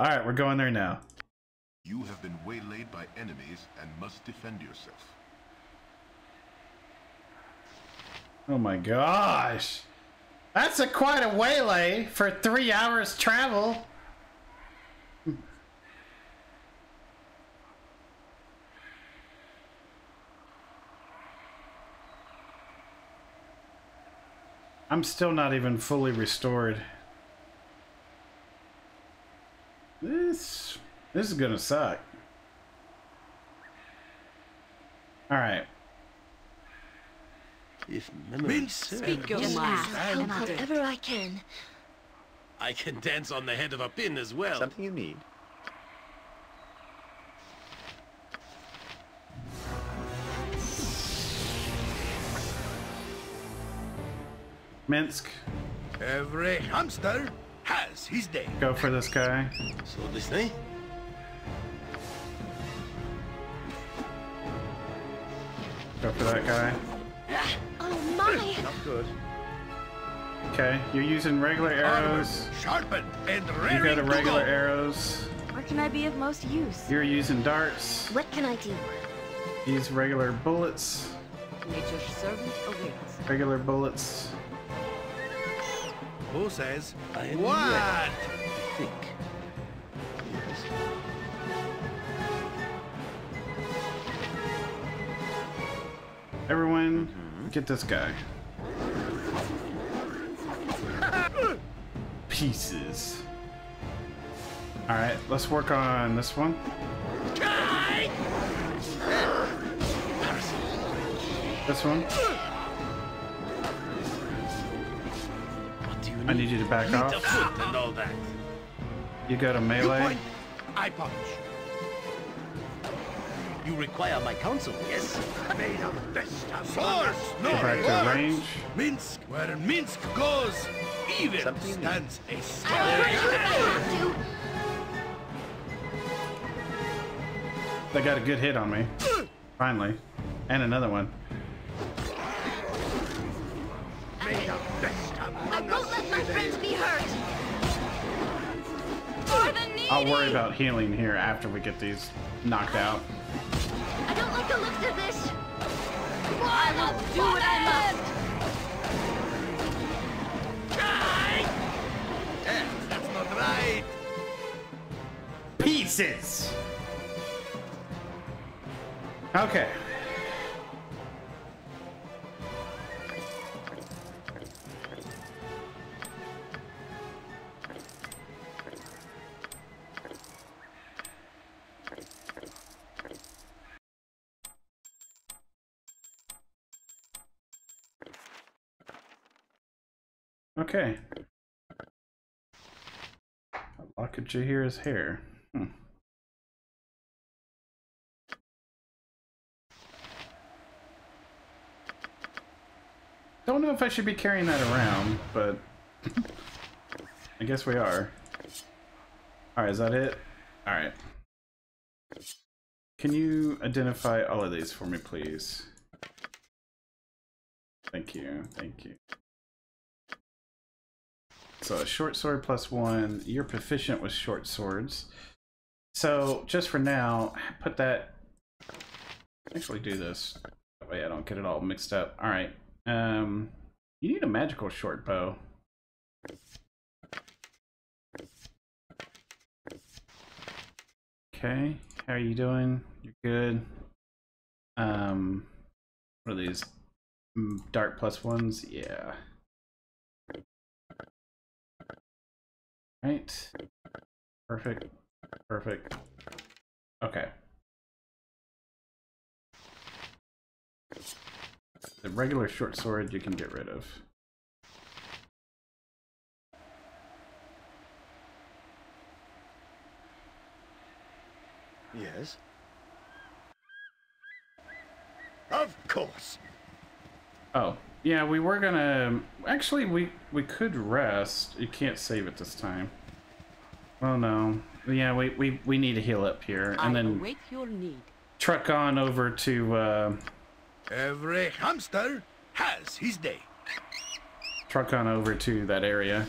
All right, we're going there now. You have been waylaid by enemies and must defend yourself. Oh my gosh. That's a quite a waylay for three hours travel. I'm still not even fully restored. This this is gonna suck. All right. If memory Speak your Just mind. ask. Help and do. however I can. I can dance on the head of a pin as well. Something you need. Minsc, Every hamster has his day. go for this guy. So this way? Go for that guy. Oh my! Not good. Okay, you're using regular Armor arrows. sharpened and ready You ready got a regular go. arrows. Where can I be of most use? You're using darts. What can I do? Use regular bullets. Nature's servant awaits. Regular bullets. Who says I am what? ready. Think. Yes. Everyone, mm-hmm. get this guy. Pieces. Alright, let's work on this one. This one. I need you to back off. and all that. You got a You melee. point, I punch. You require my counsel, yes? May the best have Swords, no Go back to range. Minsc, where Minsc goes, even Something stands a I'm step. ready if I have to. They got a good hit on me. Finally. And another one. I'll worry about healing here after we get these knocked out. I don't like the looks of this. I will do what I must. Eh, That's not right. Pieces! Okay. Okay. At you here is hair. Hmm. Don't know if I should be carrying that around, but I guess we are. Alright, is that it? Alright. Can you identify all of these for me, please? Thank you, thank you. So a short sword plus one. You're proficient with short swords. So just for now, put that. Actually, do this. That way I don't get it all mixed up. All right. Um, you need a magical short bow. Okay. How are you doing? You're good. Um, what are these? Mm, Dark plus ones? Yeah. Right. Perfect. Perfect. Okay. The regular short sword you can get rid of. Yes. Of course. Oh, yeah, we were gonna. Actually, we we could rest. You can't save it this time. Oh no. Yeah, we, we, we need to heal up here. And then truck on over to... Uh, Every hamster has his day. Truck on over to that area.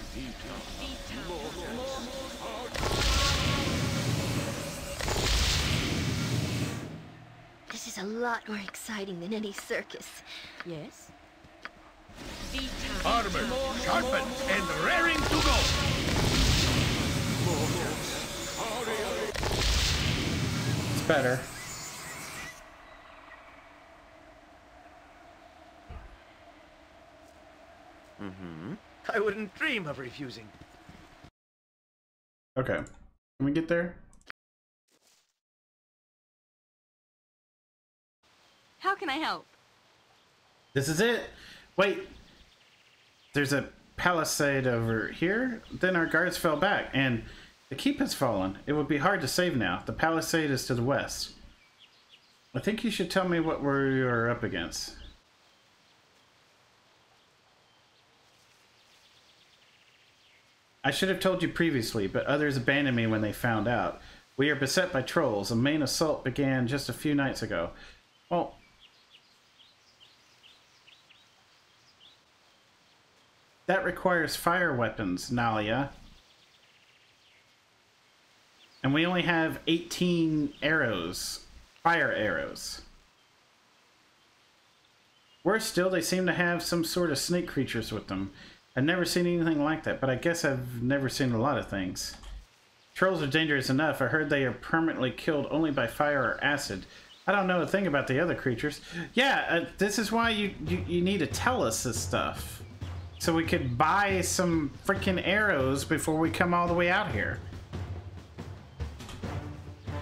This is a lot more exciting than any circus. Yes? Armor sharpened and raring to go. It's better. Mhm. I wouldn't dream of refusing. Okay. Can we get there? How can I help? This is it. Wait. There's a palisade over here. Then our guards fell back, and the keep has fallen. It would be hard to save now. The palisade is to the west. I think you should tell me what we are up against. I should have told you previously, but others abandoned me when they found out. We are beset by trolls. A main assault began just a few nights ago. Well, That requires fire weapons, Nalia. And we only have 18 arrows. Fire arrows. Worse still, they seem to have some sort of snake creatures with them. I've never seen anything like that, but I guess I've never seen a lot of things. Trolls are dangerous enough. I heard they are permanently killed only by fire or acid. I don't know a thing about the other creatures. Yeah, uh, this is why you, you, you need to tell us this stuff so we could buy some freaking arrows before we come all the way out here.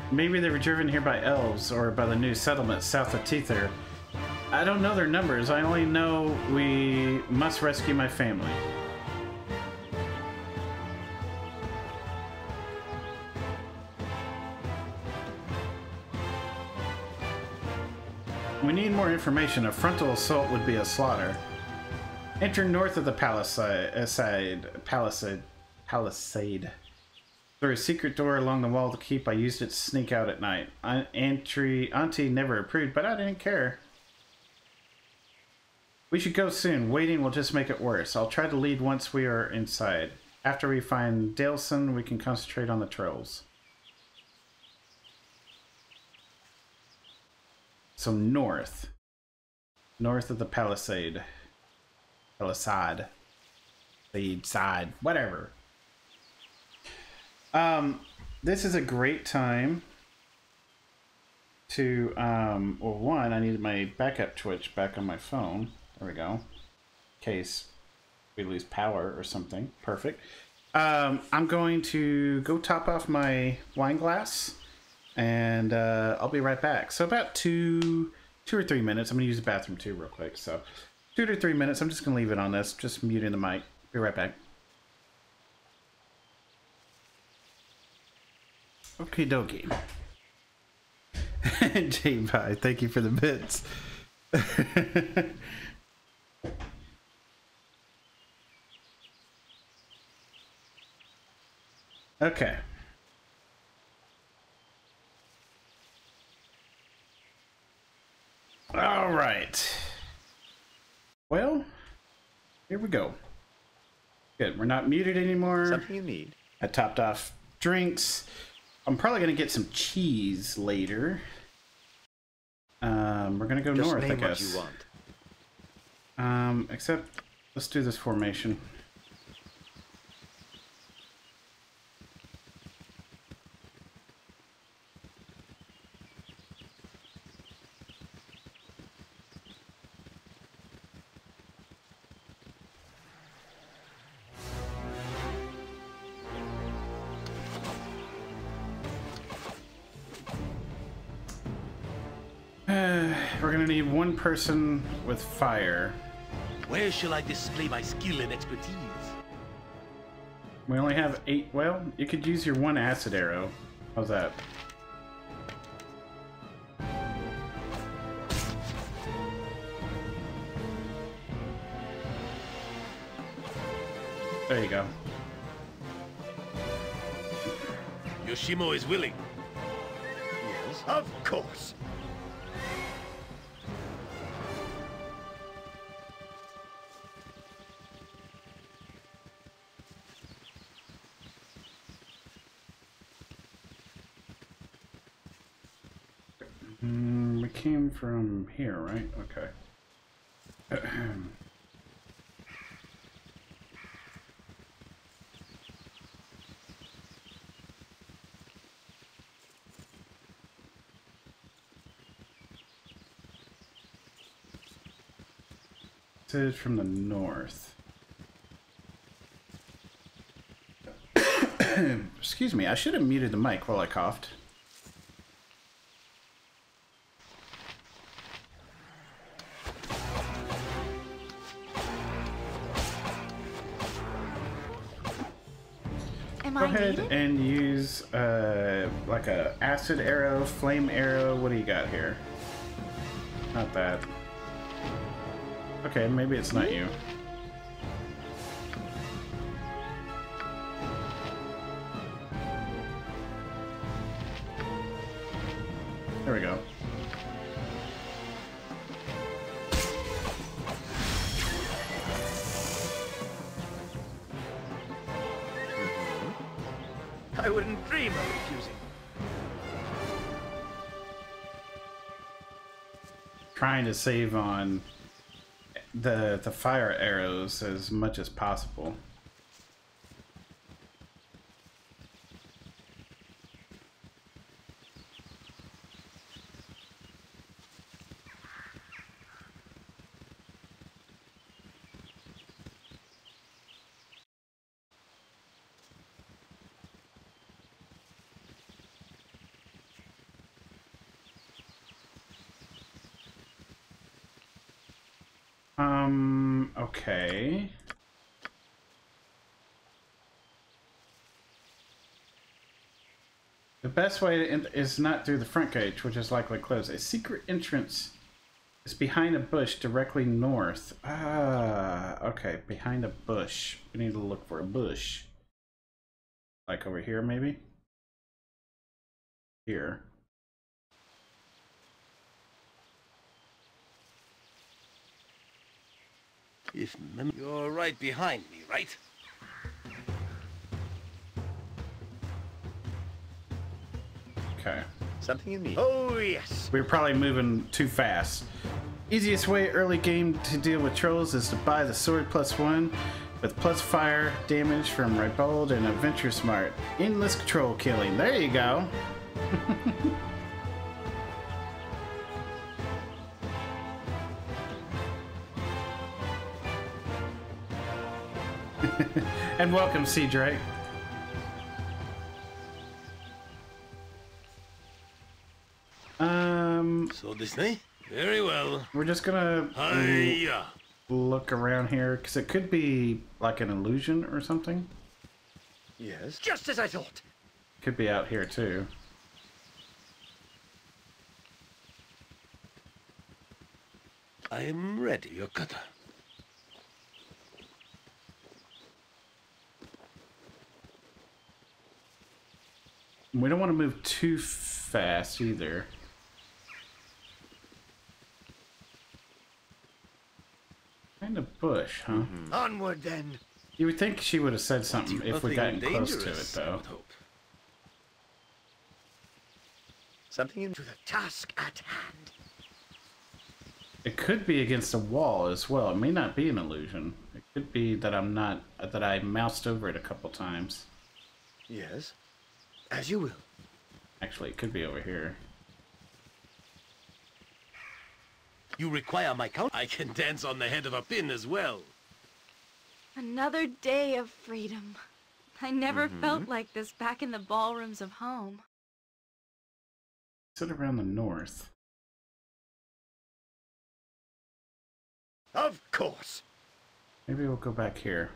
Maybe they were driven here by elves or by the new settlement south of Tether. I don't know their numbers. I only know we must rescue my family. We need more information. A frontal assault would be a slaughter. Enter north of the palisade. Uh, uh, palisade. Palisade. Through a secret door along the wall the keep, I used it to sneak out at night. Auntie, Auntie never approved, but I didn't care. We should go soon. Waiting will just make it worse. I'll try to lead once we are inside. After we find Daleson, we can concentrate on the trolls. So north. North of the palisade. Palisade. The side. Whatever. Um, this is a great time to, um, well, one, I needed my backup Twitch back on my phone. There we go. In case we lose power or something. Perfect. Um, I'm going to go top off my wine glass and uh, I'll be right back. So about two, two or three minutes. I'm gonna use the bathroom too, real quick. So two to three minutes. I'm just gonna leave it on this. Just muting the mic. Be right back. Okie dokie. J Bye, thank you for the bits. okay. All right. Well, here we go. Good. We're not muted anymore. Something you need. I topped off drinks. I'm probably gonna get some cheese later. Um, we're gonna go Just north, I guess. you want. Um, except let's do this formation. One person with fire. Where shall I display my skill and expertise? We only have eight. Well, you could use your one acid arrow. How's that? There you go. Yoshimo is willing. Yes, of course. From here, right? Okay. Is from the north. Excuse me, I should have muted the mic while I coughed. Am Go I ahead needed? and use uh, like a acid arrow, flame arrow. What do you got here? Not that. Okay, maybe it's not you. To save on the the fire arrows as much as possible. Um, okay. The best way is not through the front gate, which is likely closed. A secret entrance is behind a bush directly north. Ah, okay, behind a bush. We need to look for a bush. Like over here, maybe? Here. If you're right behind me, right? Okay. Something you need. Oh, yes. We're probably moving too fast. Easiest way early game to deal with trolls is to buy the sword plus one with plus fire damage from Ribald and Adventurer's Mart. Endless troll killing. There you go. and welcome, Sea Drake. Um, So Disney? Very well. we're just gonna Hiya! look around here because it could be like an illusion or something. Yes. Just as I thought. Could be out here too. I am ready, your cutter. We don't want to move too fast either. Kind of bush, huh? Mm-hmm. Onward, then. You would think she would have said something if we Nothing gotten close to it, though. would hope. Something into the task at hand. It could be against a wall as well. It may not be an illusion. It could be that I'm not that I moused over it a couple times. Yes. As you will. Actually, it could be over here. You require my count? I can dance on the head of a pin as well. Another day of freedom. I never mm-hmm. felt like this back in the ballrooms of home. Sit around the north. Of course. Maybe we'll go back here.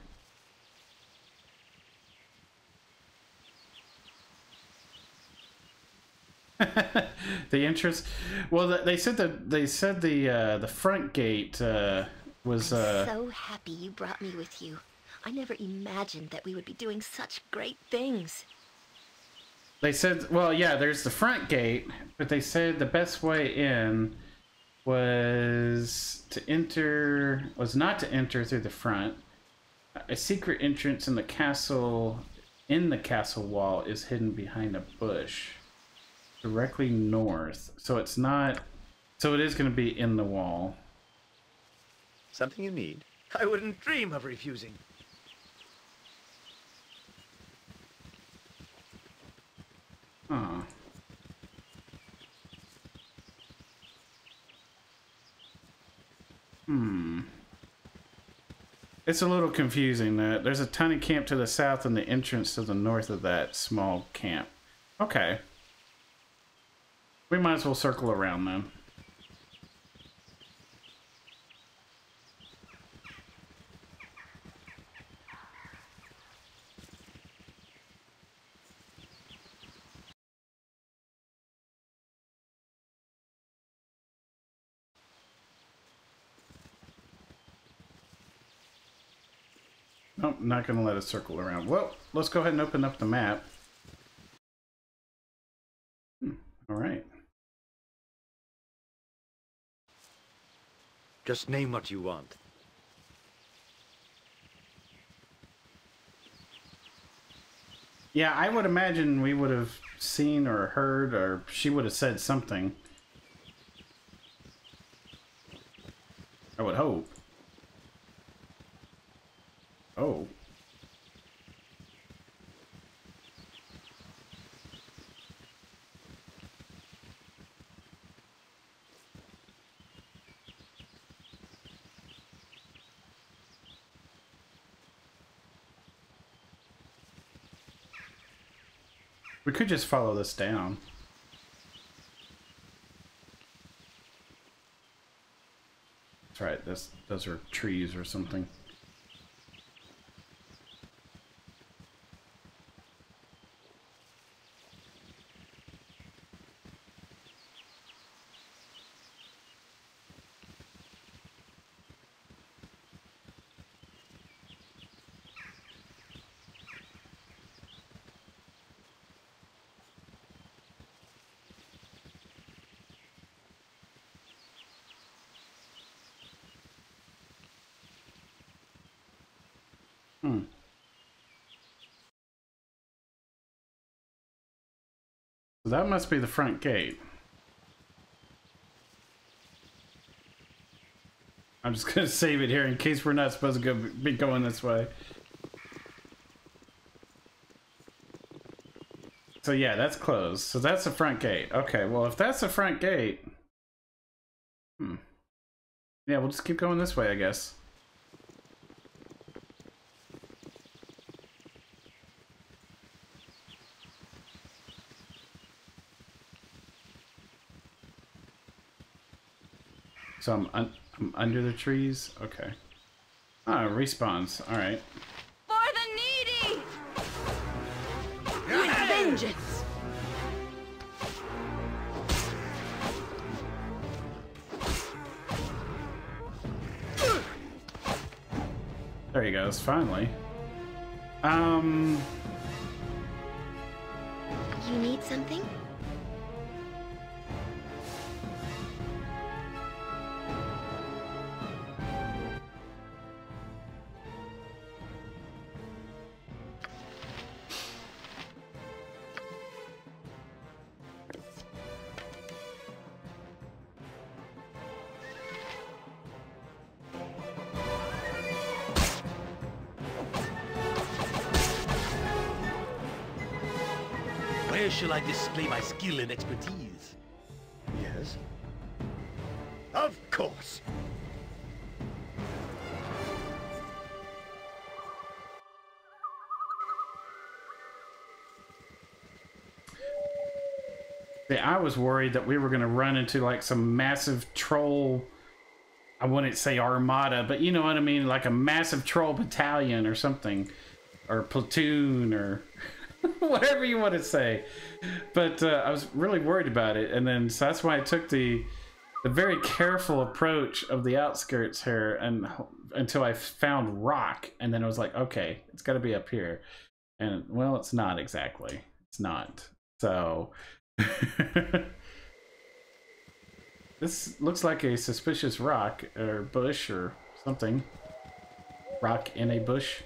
the entrance. Well, they said that they said the uh, the front gate uh, was. Uh, so happy you brought me with you. I never imagined that we would be doing such great things. They said, well, yeah, there's the front gate, but they said the best way in was to enter, was not to enter through the front. A secret entrance in the castle, in the castle wall, is hidden behind a bush, directly north. So it's not So it is going to be in the wall. Something you need? I wouldn't dream of refusing. Huh. Hmm. It's a little confusing. that there's a tiny camp to the south and the entrance to the north of that small camp. Okay. We might as well circle around then. Nope, not going to let us circle around. Well, let's go ahead and open up the map. Hmm, all right. Just name what you want. Yeah, I would imagine we would have seen or heard or she would have said something. I would hope. Oh. We could just follow this down. That's right, those are trees or something. Hmm. So that must be the front gate. I'm just gonna save it here in case we're not supposed to go be going this way. So yeah, that's closed. So that's the front gate. Okay, well if that's the front gate, hmm. Yeah, we'll just keep going this way, I guess. So I'm, un I'm under the trees? Okay. Ah, respawns. Alright. For the needy! With vengeance! There he goes, finally. Um... You need something? Display my skill and expertise? Yes? Of course. See, I was worried that we were going to run into like some massive troll. I wouldn't say armada, but you know what I mean? Like a massive troll battalion or something. Or platoon or whatever you want to say. But uh, I was really worried about it. And then so that's why I took the the very careful approach of the outskirts here and until I found rock. And then I was like, okay, it's got to be up here. And well, it's not exactly. It's not. So this looks like a suspicious rock or bush or something. Rock in a bush.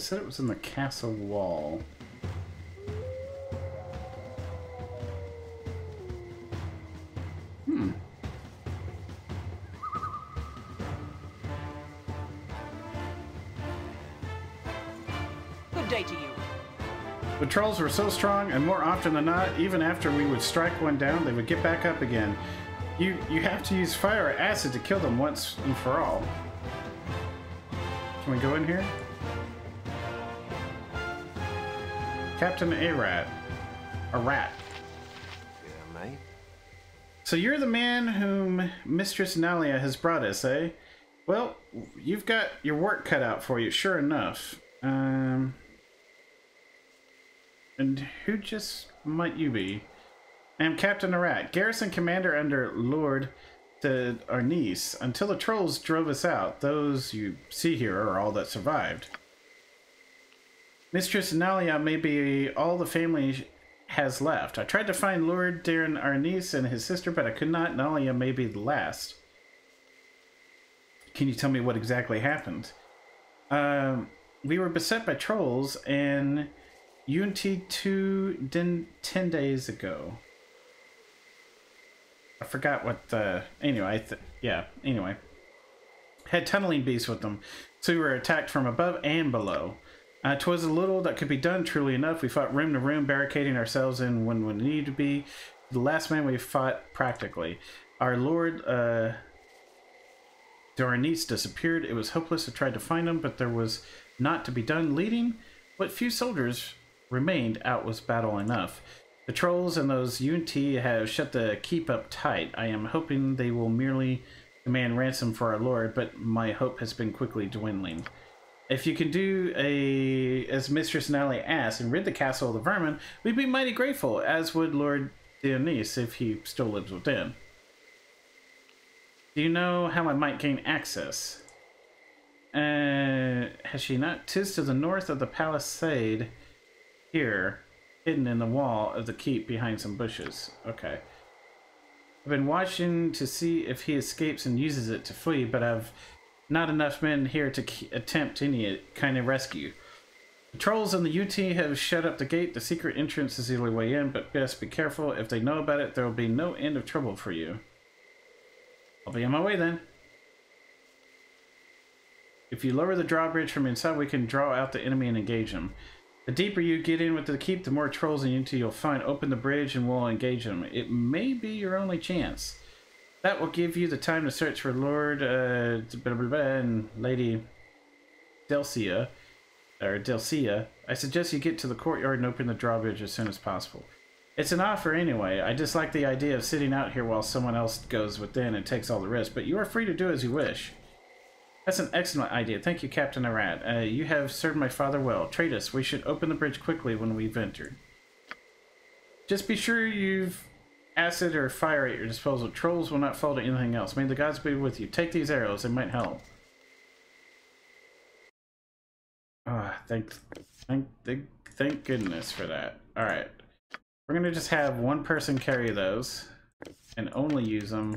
Said it was in the castle wall. Hmm. Good day to you. The trolls were so strong, and more often than not, even after we would strike one down, they would get back up again. You you have to use fire or acid to kill them once and for all. Can we go in here? Captain A-Rat. A rat. Yeah, mate. So you're the man whom Mistress Nalia has brought us, eh? Well, you've got your work cut out for you, sure enough. Um, and who just might you be? I am Captain Arat, garrison commander under Lord de Arnis. Until the trolls drove us out, those you see here are all that survived. Mistress Nalia may be all the family has left. I tried to find Lord Darren Arnis and his sister, but I could not. Nalia may be the last. Can you tell me what exactly happened? Um, we were beset by trolls and Unity 2 din- 10 days ago. I forgot what the. Anyway, yeah, anyway. Had tunneling beasts with them, so we were attacked from above and below. Uh, 'twas a little that could be done, truly enough. We fought room to room, barricading ourselves in when we needed to be. The last man we fought practically. Our lord, uh, de'Arnise disappeared. It was hopeless to try to find him, but there was not to be done. Leading what few soldiers remained out was battle enough. The trolls and those yuan-ti have shut the keep up tight. I am hoping they will merely demand ransom for our lord, but my hope has been quickly dwindling. If you can do a as Mistress Nally asked and rid the castle of the vermin, we'd be mighty grateful, as would Lord de'Arnise if he still lives within. Do you know how I might gain access? Uh, has she not? Tis to the north of the palisade here, hidden in the wall of the keep behind some bushes. Okay. I've been watching to see if he escapes and uses it to flee, but I've not enough men here to attempt any uh, kind of rescue. The trolls and the yuan-ti have shut up the gate. The secret entrance is the only way in, but best be careful. If they know about it, there will be no end of trouble for you. I'll be on my way then. If you lower the drawbridge from inside, we can draw out the enemy and engage them. The deeper you get in with the keep, the more trolls and yuan-ti you'll find. Open the bridge and we'll engage them. It may be your only chance. That will give you the time to search for Lord uh, blah, blah, blah, and Lady Delcia, or Delcia. I suggest you get to the courtyard and open the drawbridge as soon as possible. It's an offer anyway. I dislike the idea of sitting out here while someone else goes within and takes all the risk, but you are free to do as you wish. That's an excellent idea. Thank you, Captain Arat. Uh, you have served my father well. Trade. We should open the bridge quickly when we've entered. Just be sure you've acid or fire at your disposal. Trolls will not fall to anything else. May the gods be with you. Take these arrows. They might help. Ah, thank, thank, thank, thank goodness for that. All right, we're gonna just have one person carry those, and only use them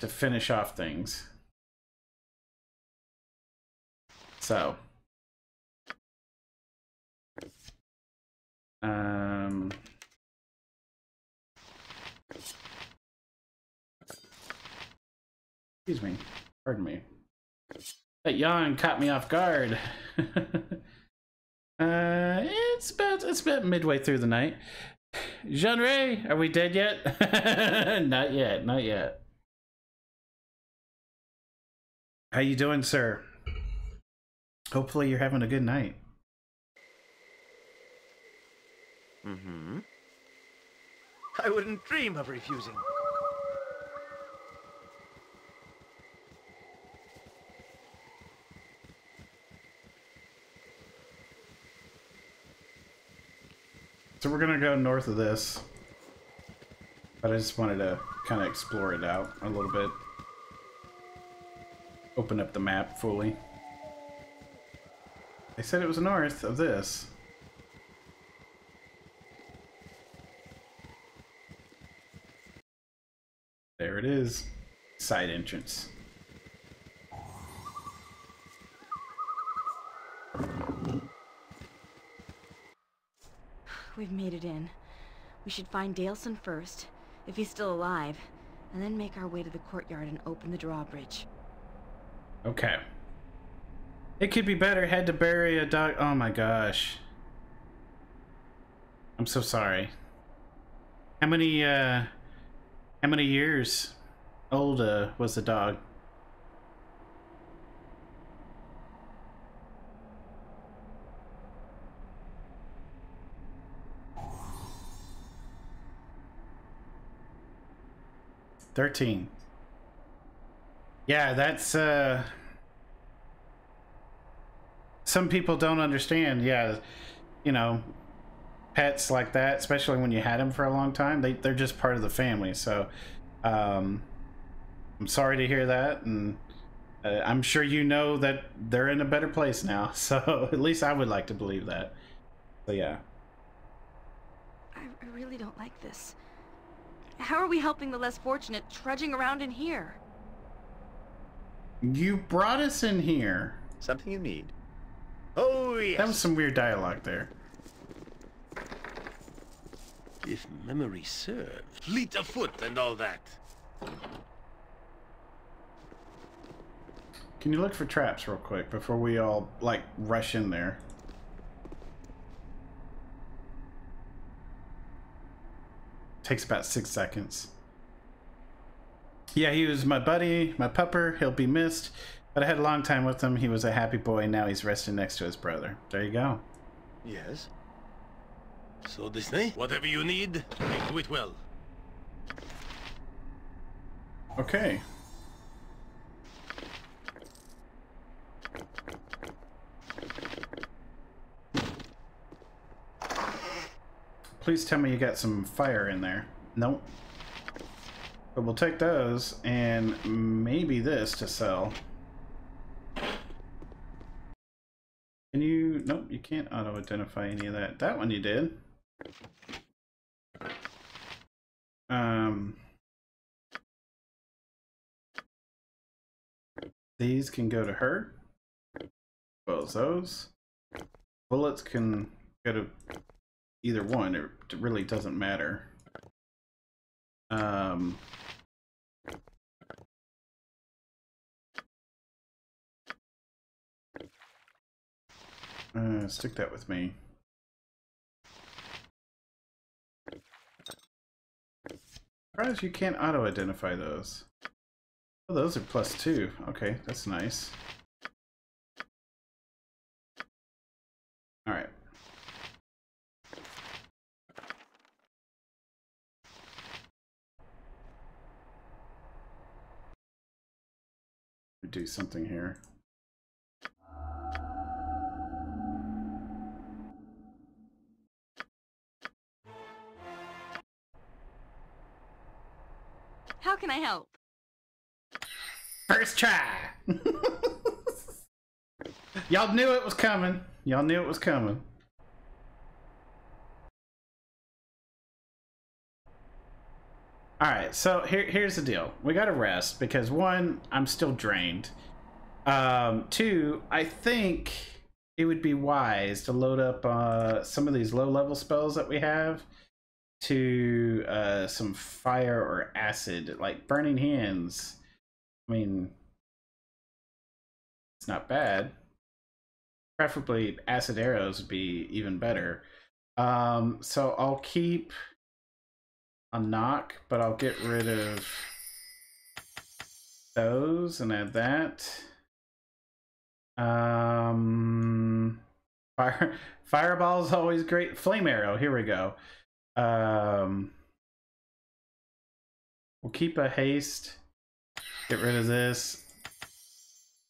to finish off things. So, um, excuse me, pardon me. That yawn caught me off guard. uh, it's about it's about midway through the night. Jean Ray, are we dead yet? not yet, not yet. How you doing, sir? Hopefully you're having a good night. Mm-hmm. I wouldn't dream of refusing. So we're gonna go north of this. But I just wanted to kind of explore it out a little bit. Open up the map fully. They said it was north of this. There it is. Side entrance. We've made it in. We should find Daleson first, if he's still alive, and then make our way to the courtyard and open the drawbridge. Okay. It could be better. Had to bury a dog. Oh my gosh. I'm so sorry. How many, uh, how many years old, uh, was the dog? Thirteen. Yeah, that's uh some people don't understand. Yeah, you know, pets like that, especially when you had them for a long time, they they're just part of the family. So, um I'm sorry to hear that and uh, I'm sure you know that they're in a better place now. So, at least I would like to believe that. So, yeah. I, I really don't like this. How are we helping the less fortunate trudging around in here? You brought us in here. Something you need. Oh, yes. That was some weird dialogue there. If memory serves. Fleet of foot and all that. Can you look for traps real quick before we all like rush in there? Takes about six seconds. Yeah, he was my buddy, my pupper. He'll be missed. But I had a long time with him. He was a happy boy, and now he's resting next to his brother. There you go. Yes. So this night, whatever you need, do it well. Okay. Please tell me you got some fire in there. Nope. But we'll take those and maybe this to sell. Can you... Nope, you can't auto-identify any of that. That one you did. Um... These can go to her. As well as those. Bullets can go to either one. It really doesn't matter. Um, uh, stick that with me. Surprised you can't auto-identify those. Oh, those are plus two. Okay, that's nice. All Do something here. How can I help? First try. Y'all knew it was coming. Y'all knew it was coming. All right, so here, here's the deal. We got to rest because one, I'm still drained. Um, two, I think it would be wise to load up uh, some of these low-level spells that we have to uh, some fire or acid, like burning hands. I mean, it's not bad. Preferably acid arrows would be even better. Um, so I'll keep a knock, but I'll get rid of those and add that. Um, fire fireball is always great. Flame arrow. Here we go. Um, we'll keep a haste. Get rid of this.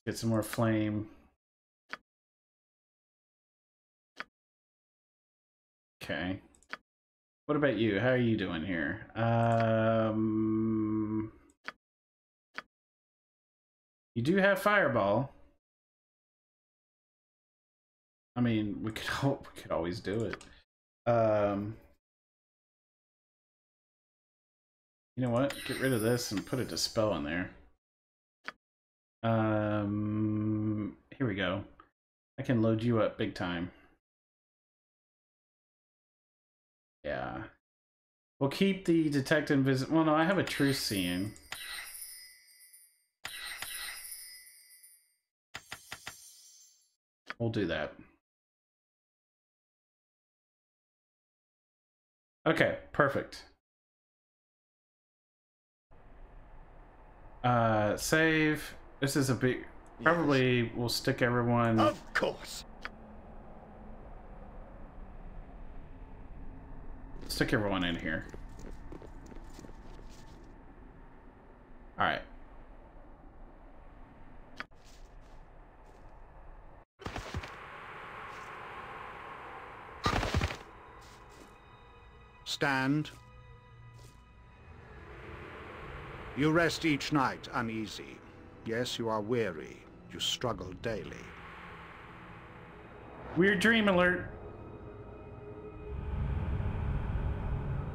Get some more flame. Okay. What about you? How are you doing here? Um, you do have fireball. I mean, we could hope we could always do it. Um, you know what? Get rid of this and put a dispel in there. Um, here we go. I can load you up big time. Yeah. We'll keep the detect invisible. Well, no, I have a truth seeing. We'll do that. Okay, perfect. Uh, save. This is a big. Probably we'll stick everyone. Of course. Stick everyone in here. All right. Stand. You rest each night uneasy. Yes, you are weary. You struggle daily. Weird dream alert.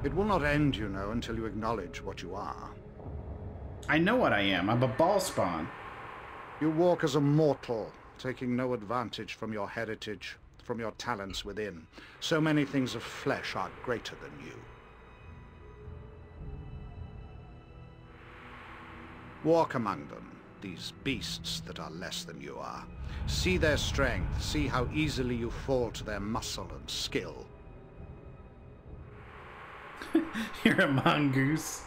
It will not end, you know, until you acknowledge what you are. I know what I am. I'm a Bhaalspawn. You walk as a mortal, taking no advantage from your heritage, from your talents within. So many things of flesh are greater than you. Walk among them, these beasts that are less than you are. See their strength, see how easily you fall to their muscle and skill. You're a mongoose.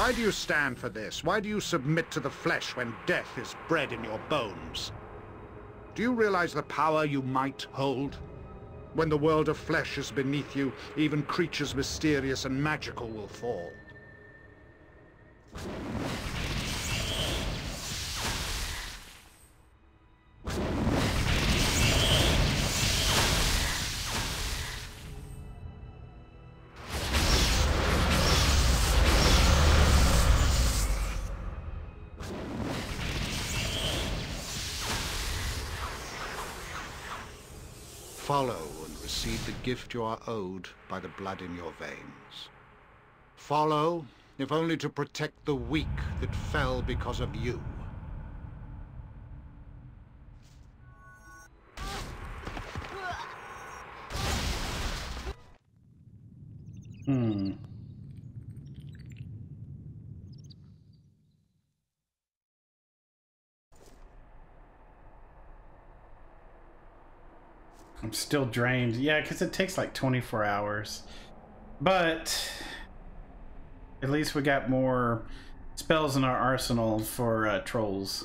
Why do you stand for this? Why do you submit to the flesh when death is bred in your bones? Do you realize the power you might hold? When the world of flesh is beneath you, even creatures mysterious and magical will fall. Gift you are owed by the blood in your veins. Follow, if only to protect the weak that fell because of you. Hmm. I'm still drained. Yeah, because it takes like 24 hours. But at least we got more spells in our arsenal for uh, trolls.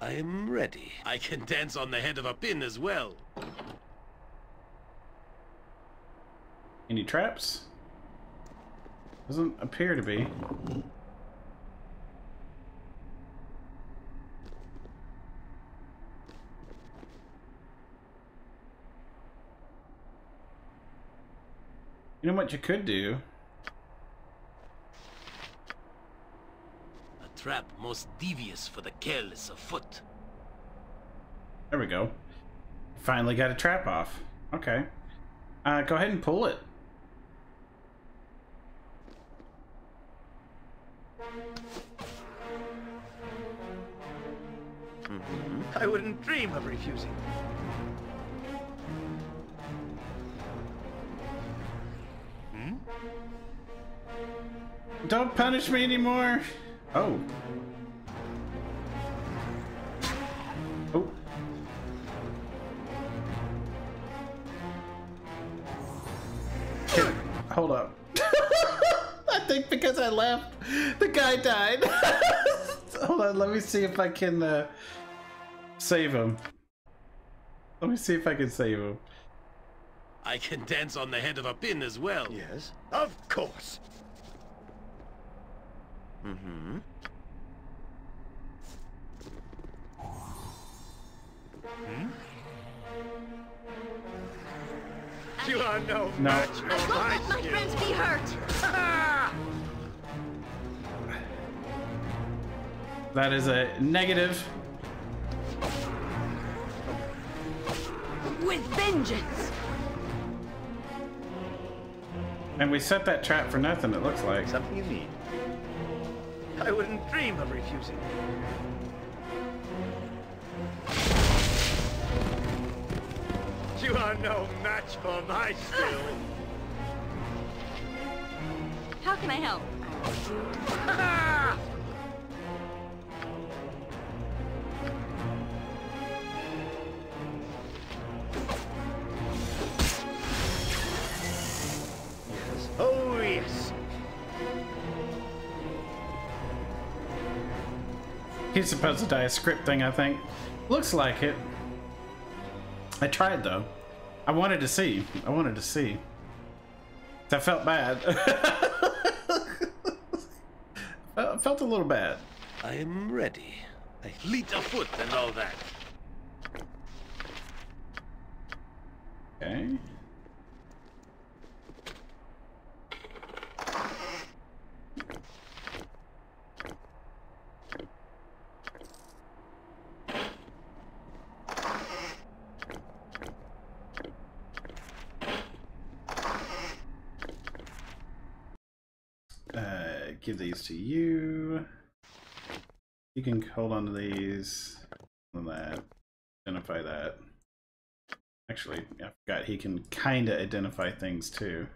I am ready. I can dance on the head of a pin as well. Any traps? Doesn't appear to be. You know what you could do? A trap most devious for the careless afoot. There we go. Finally got a trap off. Okay. Uh, go ahead and pull it. I wouldn't dream of refusing. Don't punish me anymore. Oh. Oh. Okay, Hold up. I think because I left, the guy died. Hold on, let me see if I can uh, save him. Let me see if I can save him. I can dance on the head of a pin as well. Yes, of course. Mm-hmm. Hmm? You are no, no. match. I won't let my friends be hurt. that is a negative. With vengeance. And we set that trap for nothing, it looks like. Something you need. I wouldn't dream of refusing. You are no match for my skill. How can I help? He's supposed to die a script thing, I think. Looks like it. I tried though. I wanted to see. I wanted to see. I felt bad. I felt a little bad. I am ready. I fleet of foot and all that. Okay. Uh, give these to you. You can hold on to these. And that. Identify that. Actually, I forgot he can kind of identify things too.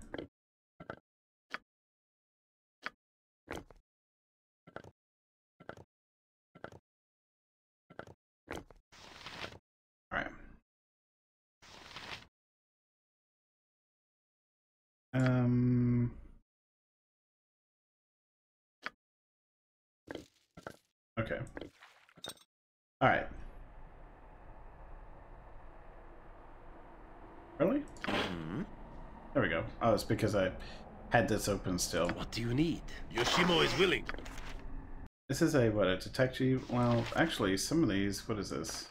Um... Okay. Alright. Really? Hmm? There we go. Oh, it's because I had this open still. What do you need? Yoshimo is willing. This is a, what, a detect you? Well, actually, some of these, what is this?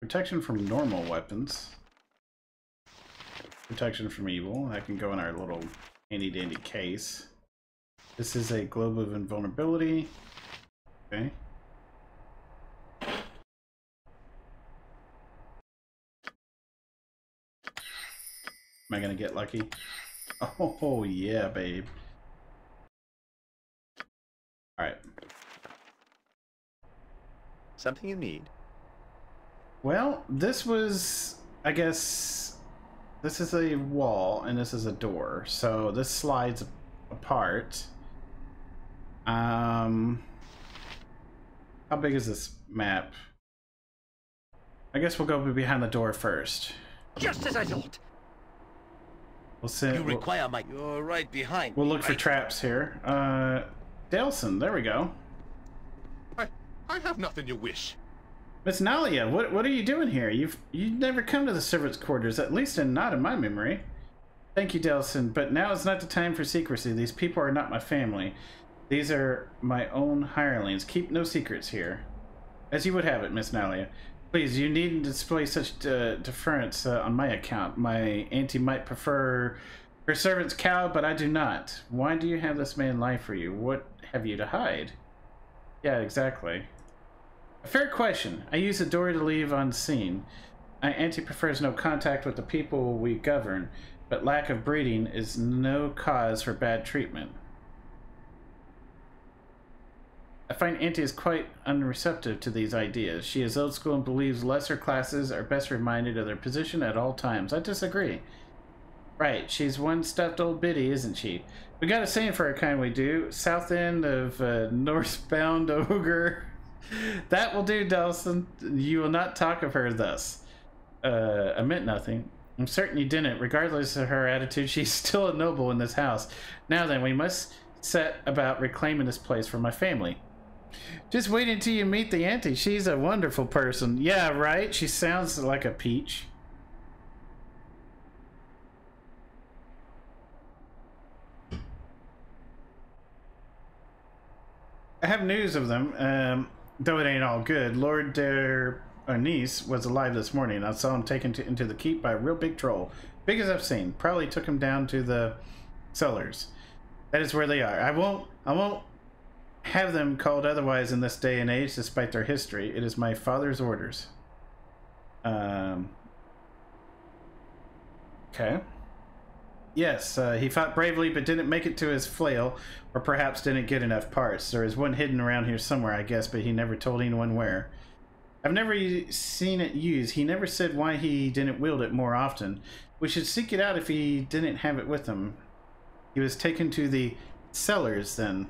Protection from normal weapons. Protection from evil. That can go in our little handy dandy case. This is a globe of invulnerability. Okay. Am I gonna get lucky? Oh, yeah, babe. Alright. Something you need. Well, this was, I guess, this is a wall and this is a door. So this slides apart. Um, how big is this map? I guess we'll go behind the door first. Just as I thought. We'll send. You We'll, require my... You're right behind we'll me, look for traps here. Uh, Delson, there we go. I, I have nothing you wish. Miss Nalia, what what are you doing here? You've you've never come to the servants' quarters, at least in not in my memory. Thank you, Delson, but now is not the time for secrecy. These people are not my family. These are my own hirelings. Keep no secrets here. As you would have it, Miss Nalia. Please, you needn't display such uh, deference uh, on my account. My auntie might prefer her servant's cow, but I do not. Why do you have this man lie for you? What have you to hide? Yeah, exactly. A fair question. I use the door to leave unseen. My auntie prefers no contact with the people we govern, but lack of breeding is no cause for bad treatment. I find Auntie is quite unreceptive to these ideas. She is old school and believes lesser classes are best reminded of their position at all times. I disagree. Right, she's one stuffed old biddy, isn't she? We got a saying for our kind we do. South end of uh, northbound ogre. That will do, Delson. You will not talk of her thus. Uh, I meant nothing. I'm certain you didn't. Regardless of her attitude, she's still a noble in this house. Now then, we must set about reclaiming this place for my family. Just wait until you meet the auntie. She's a wonderful person. Yeah, right? She sounds like a peach. I have news of them, um, though it ain't all good. Lord Der Niece was alive this morning. I saw him taken to, into the keep by a real big troll. Big as I've seen. Probably took him down to the cellars. That is where they are. I won't I won't have them called otherwise in this day and age, despite their history. It is my father's orders. Um, Okay. Yes, uh, he fought bravely but didn't make it to his flail, or perhaps didn't get enough parts. There is one hidden around here somewhere, I guess, but he never told anyone where. I've never seen it used. He never said why he didn't wield it more often. We should seek it out if he didn't have it with him. He was taken to the cellars, then.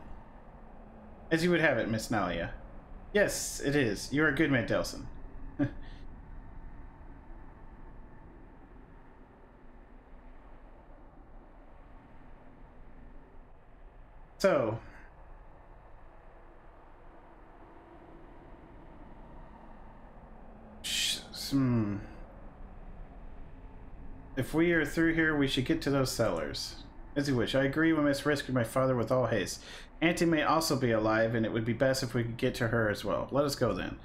As you would have it, Miss Nalia. Yes, it is. You're a good man, Delson. so, hmm. If we are through here, we should get to those cellars. As you wish. I agree we must rescue my father with all haste. Auntie may also be alive, and it would be best if we could get to her as well. Let us go then.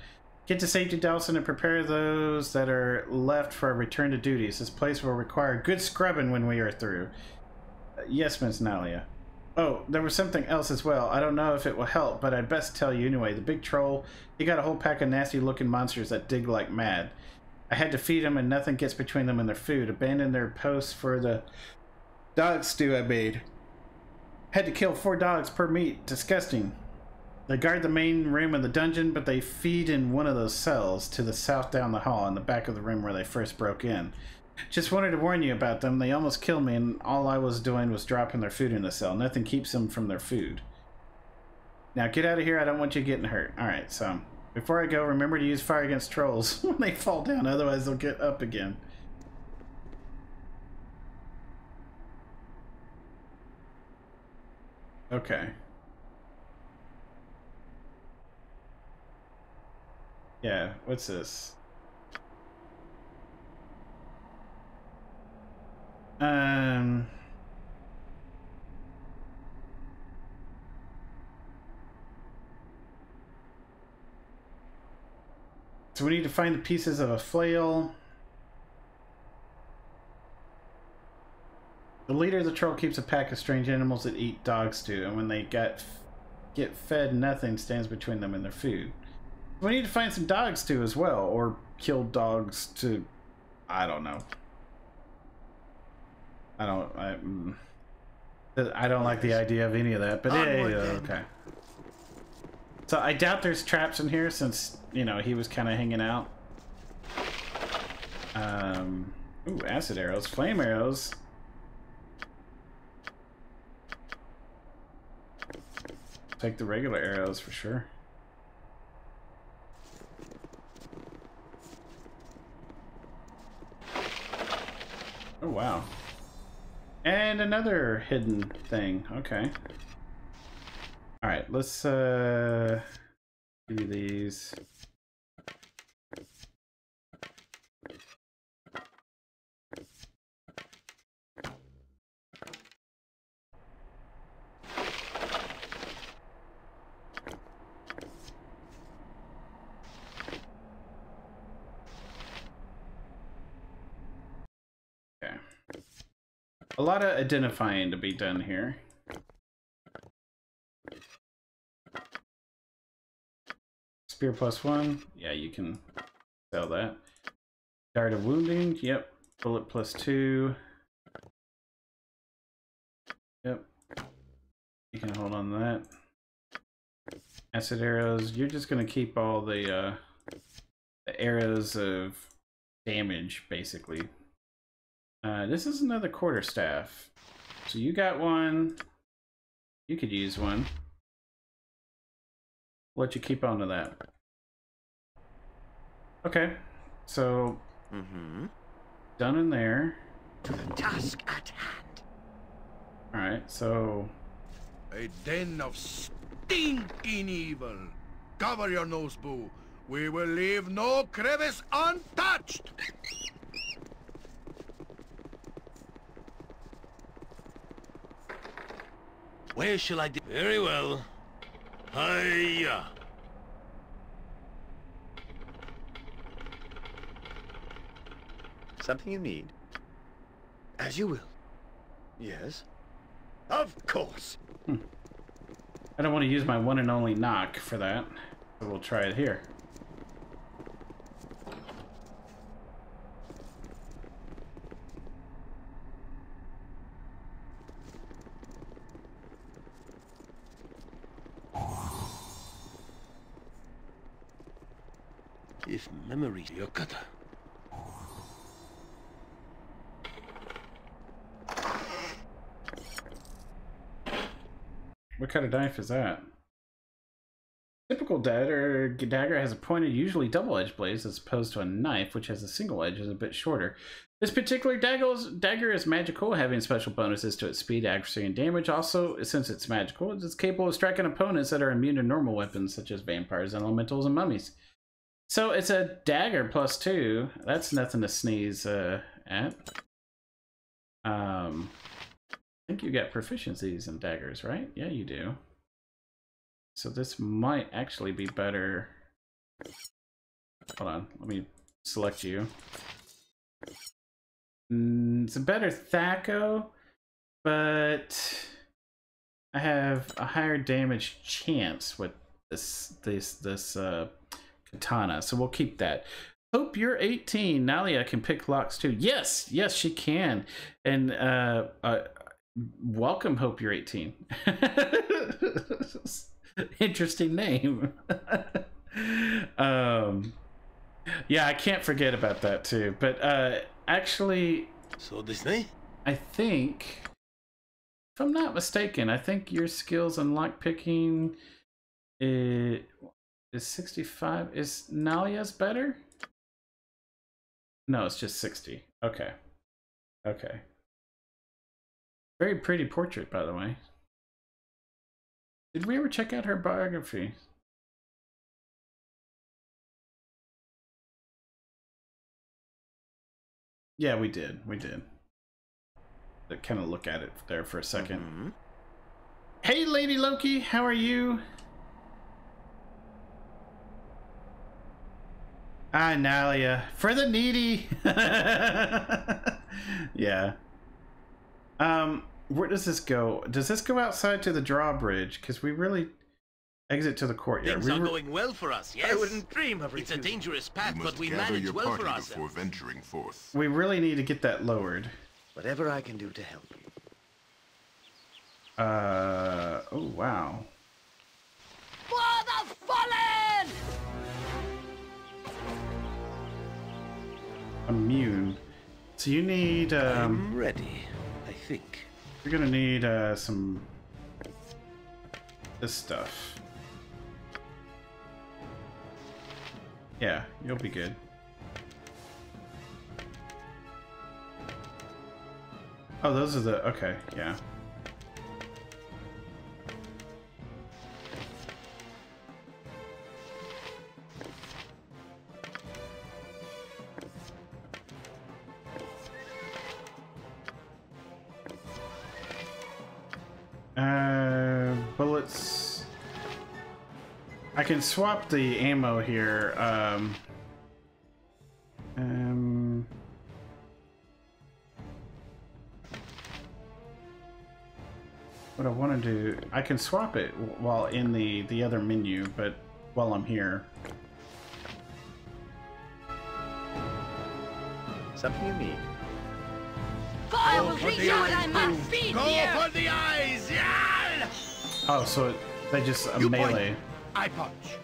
Get to safety, Dawson, and prepare those that are left for a return to duties. This place will require good scrubbing when we are through. Uh, yes, Miss Nalia. Oh, there was something else as well. I don't know if it will help, but I'd best tell you anyway. The big troll, he got a whole pack of nasty-looking monsters that dig like mad. I had to feed them, and nothing gets between them and their food. Abandoned their posts for the dog stew I made. Had to kill four dogs per meat. Disgusting. They guard the main room of the dungeon, but they feed in one of those cells to the south down the hall in the back of the room where they first broke in. Just wanted to warn you about them. They almost killed me, and all I was doing was dropping their food in the cell. Nothing keeps them from their food. Now get out of here. I don't want you getting hurt. Alright, so before I go, remember to use fire against trolls when they fall down, otherwise they'll get up again. Okay. Yeah, what's this? Um... So we need to find the pieces of a flail. Leader of the troll keeps a pack of strange animals that eat dog stew, and when they get get fed, nothing stands between them and their food. We need to find some dogs too as well, or kill dogs to, I don't know. I don't. I, mm, I don't like the idea of any of that, but yeah, yeah, Onward, yeah, then. okay. So I doubt there's traps in here since you know he was kind of hanging out. Um, ooh, acid arrows, flame arrows. Take the regular arrows for sure. Oh wow. And another hidden thing. Okay. Alright, let's uh do these. Okay. A lot of identifying to be done here. Spear plus one. Yeah, you can sell that. Dart of wounding. Yep. Bullet plus two. Yep. You can hold on to that. Acid arrows. You're just gonna keep all the uh, the arrows of damage, basically. Uh, this is another quarter staff. So you got one. You could use one. Let you keep on to that. Okay. So Mm-hmm. done in there. To the task at hand. Alright, so A den of stinking evil. Cover your nose, Boo. We will leave no crevice untouched. Where shall I do? Very well. Hiya! Something you need? As you will. Yes. Of course. Hmm. I don't want to use my one and only knock for that. So we'll try it here. Your cutter. What kind of knife is that? Typical dagger, dagger has a pointed, usually double-edged blades as opposed to a knife, which has a single edge and is a bit shorter. This particular dagger is magical, having special bonuses to its speed, accuracy, and damage. Also, since it's magical, it's capable of striking opponents that are immune to normal weapons, such as vampires, elementals, and mummies. So it's a dagger plus two. That's nothing to sneeze uh, at. Um, I think you got proficiencies in daggers, right? Yeah, you do. So this might actually be better. Hold on, let me select you. Mm, it's a better Thaco, but I have a higher damage chance with this this this uh, katana, so we'll keep that. Hope you're 18. Nalia can pick locks too. Yes, yes, she can. And uh, uh welcome. Hope you're 18. Interesting name. um, yeah, I can't forget about that too. But uh, actually, So this night? I think, if I'm not mistaken, I think your skills on lockpicking is, is 65. Is Nalia's better? No, it's just 60. Okay. Okay. Very pretty portrait, by the way. Did we ever check out her biography? Yeah, we did. We did. Kind of look at it there for a 2nd Mhm. Hey, Lady Loki, how are you? Ah, Nalia. For the needy. yeah. Um, where does this go? Does this go outside to the drawbridge? Because we really exit to the courtyard. Things We are were- going well for us, yes? I wouldn't dream of It's a dangerous path, but we gather manage well for party before venturing forth. we really need to get that lowered. Whatever I can do to help. Uh, oh, wow. For the fallen! Immune. So you need, um, I'm ready, I think. you're gonna need, uh, some, this stuff. Yeah, you'll be good. Oh, those are the, okay, yeah. Can swap the ammo here. Um, um, what I want to do, I can swap it while in the the other menu, but while I'm here. Something you need. Fire Go will for reach the out eyes, and my Boo. feet Go here! for the eyes! Yeah! Oh, so it, they just a You point. Melee. I punch.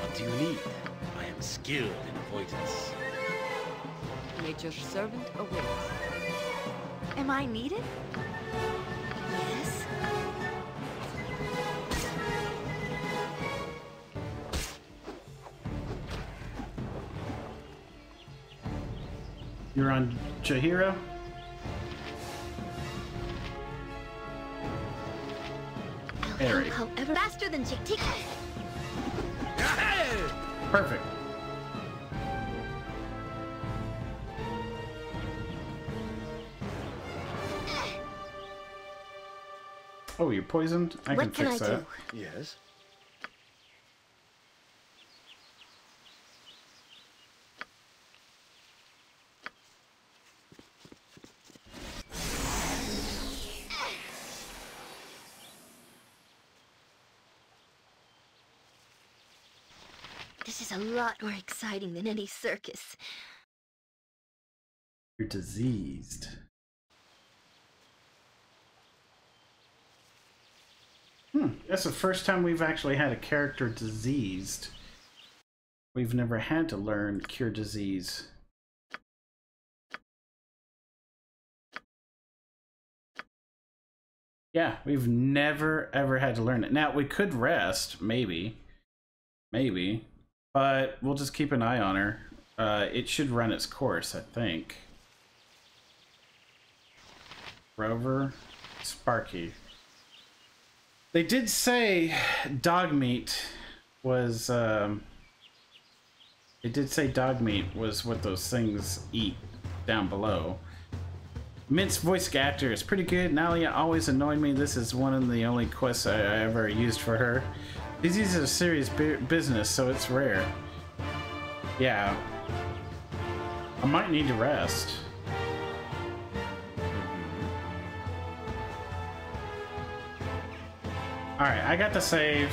What do you need? I am skilled in avoidance. Nature's servant awaits. Am I needed? Yes. You're on Jaheira. I'll Harry. however faster than Chick Tick. Perfect. Oh, you're poisoned? I what can can I fix that. do? Yes. This is a lot more exciting than any circus. You're diseased. Hmm, that's the first time we've actually had a character diseased. We've never had to learn cure disease. Yeah, we've never ever had to learn it. Now we could rest, maybe, maybe, but we'll just keep an eye on her. Uh, it should run its course, I think. Rover, Sparky. They did say dog meat was. Um, they did say dog meat was what those things eat down below. Minsc's voice actor is pretty good. Nalia always annoyed me. This is one of the only quests I, I ever used for her. These is a serious bu business, so it's rare. Yeah. I might need to rest. Mm-hmm. Alright, I got the save.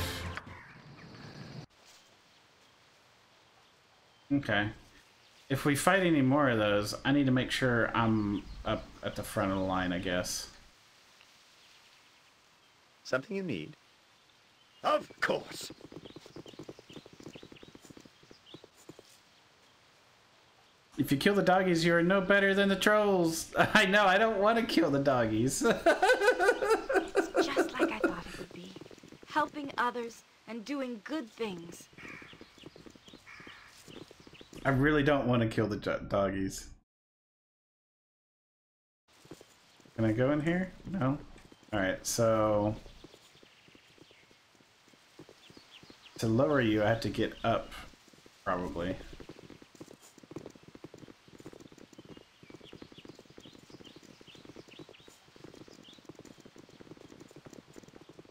Okay. If we fight any more of those, I need to make sure I'm up at the front of the line, I guess. Something you need? Of course. If you kill the doggies, you're no better than the trolls. I know, I don't want to kill the doggies. Just like I thought it would be. Helping others and doing good things. I really don't want to kill the doggies. Can I go in here? No? Alright, so... To lower you, I have to get up, probably.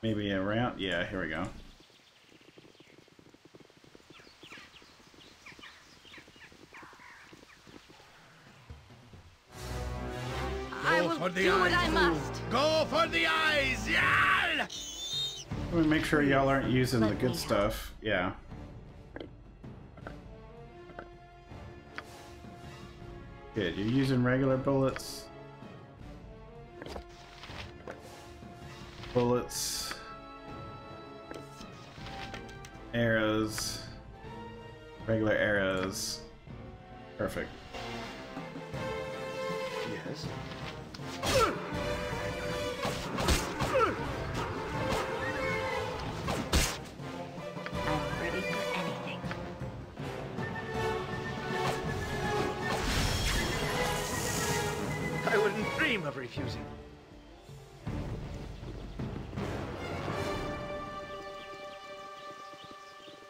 Maybe around? Yeah, here we go. I Go will for the do what eyes, I must. Go for the eyes, yeah! Let me make sure y'all aren't using the good stuff. Yeah. Good. You're using regular bullets. Bullets. Arrows. Regular arrows. Perfect. Yes. Of refusing.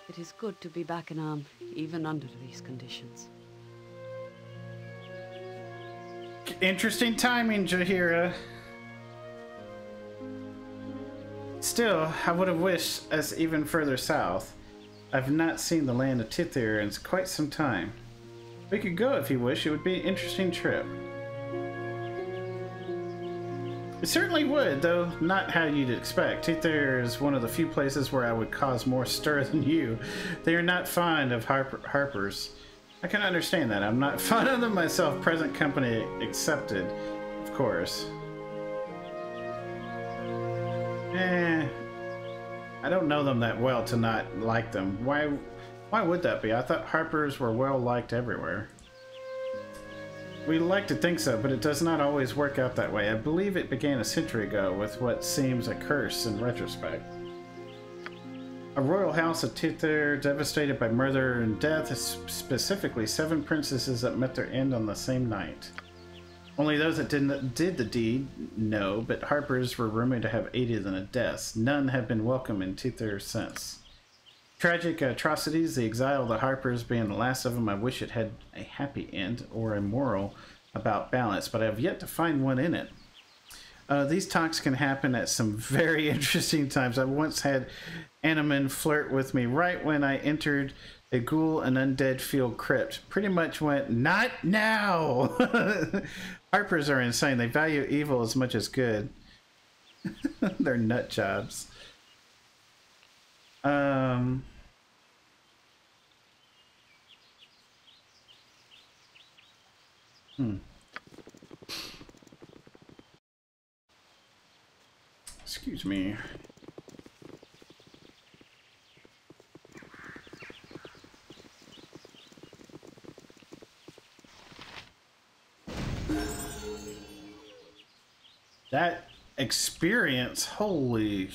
It is good to be back in Amn, even under these conditions. Interesting timing, Jaheira. Still, I would have wished us even further south. I've not seen the land of Tethyr in quite some time. We could go if you wish. It would be an interesting trip. It certainly would, though not how you'd expect. Tethyr is one of the few places where I would cause more stir than you. They are not fond of harp- harpers. I can understand that. I'm not fond of them myself, present company accepted, of course. Eh, I don't know them that well to not like them. Why, why would that be? I thought harpers were well liked everywhere. We like to think so, but it does not always work out that way. I believe it began a century ago with what seems a curse in retrospect. A royal house of Tethyr devastated by murder and death, specifically seven princesses that met their end on the same night. Only those that didn't did the deed know, but Harpers were rumored to have aided in the deaths. None have been welcome in Tethyr since. Tragic atrocities, the exile the Harpers being the last of them, I wish it had a happy end or a moral about balance, but I have yet to find one in it. Uh, these talks can happen at some very interesting times. I once had Anomen flirt with me right when I entered a ghoul and undead field crypt. Pretty much went, not now! Harpers are insane. They value evil as much as good. They're nut jobs. Um, hmm. Excuse me. That experience, holy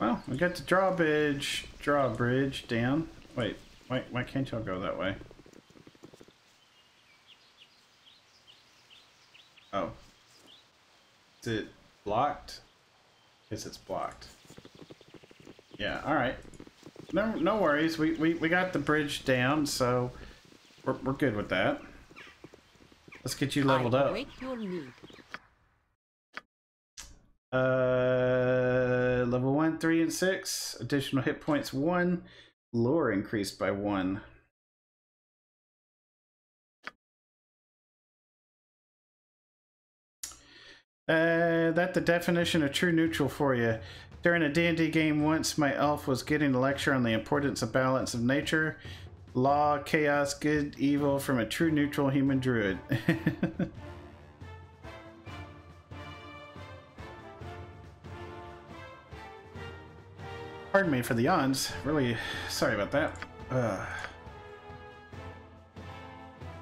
Well, we got the drawbridge, drawbridge down. Wait, why, why can't y'all go that way? Oh. Is it blocked? Guess it's blocked. Yeah, alright. No no worries. We, we, we got the bridge down, so we're, we're good with that. Let's get you leveled I up. Uh, level one, three, and six. Additional hit points one. Lore increased by one. Uh, that the definition of true neutral for you. During a D&D game once, my elf was getting a lecture on the importance of balance of nature, law, chaos, good, evil from a true neutral human druid. Pardon me for the yawns. Really sorry about that. Ugh.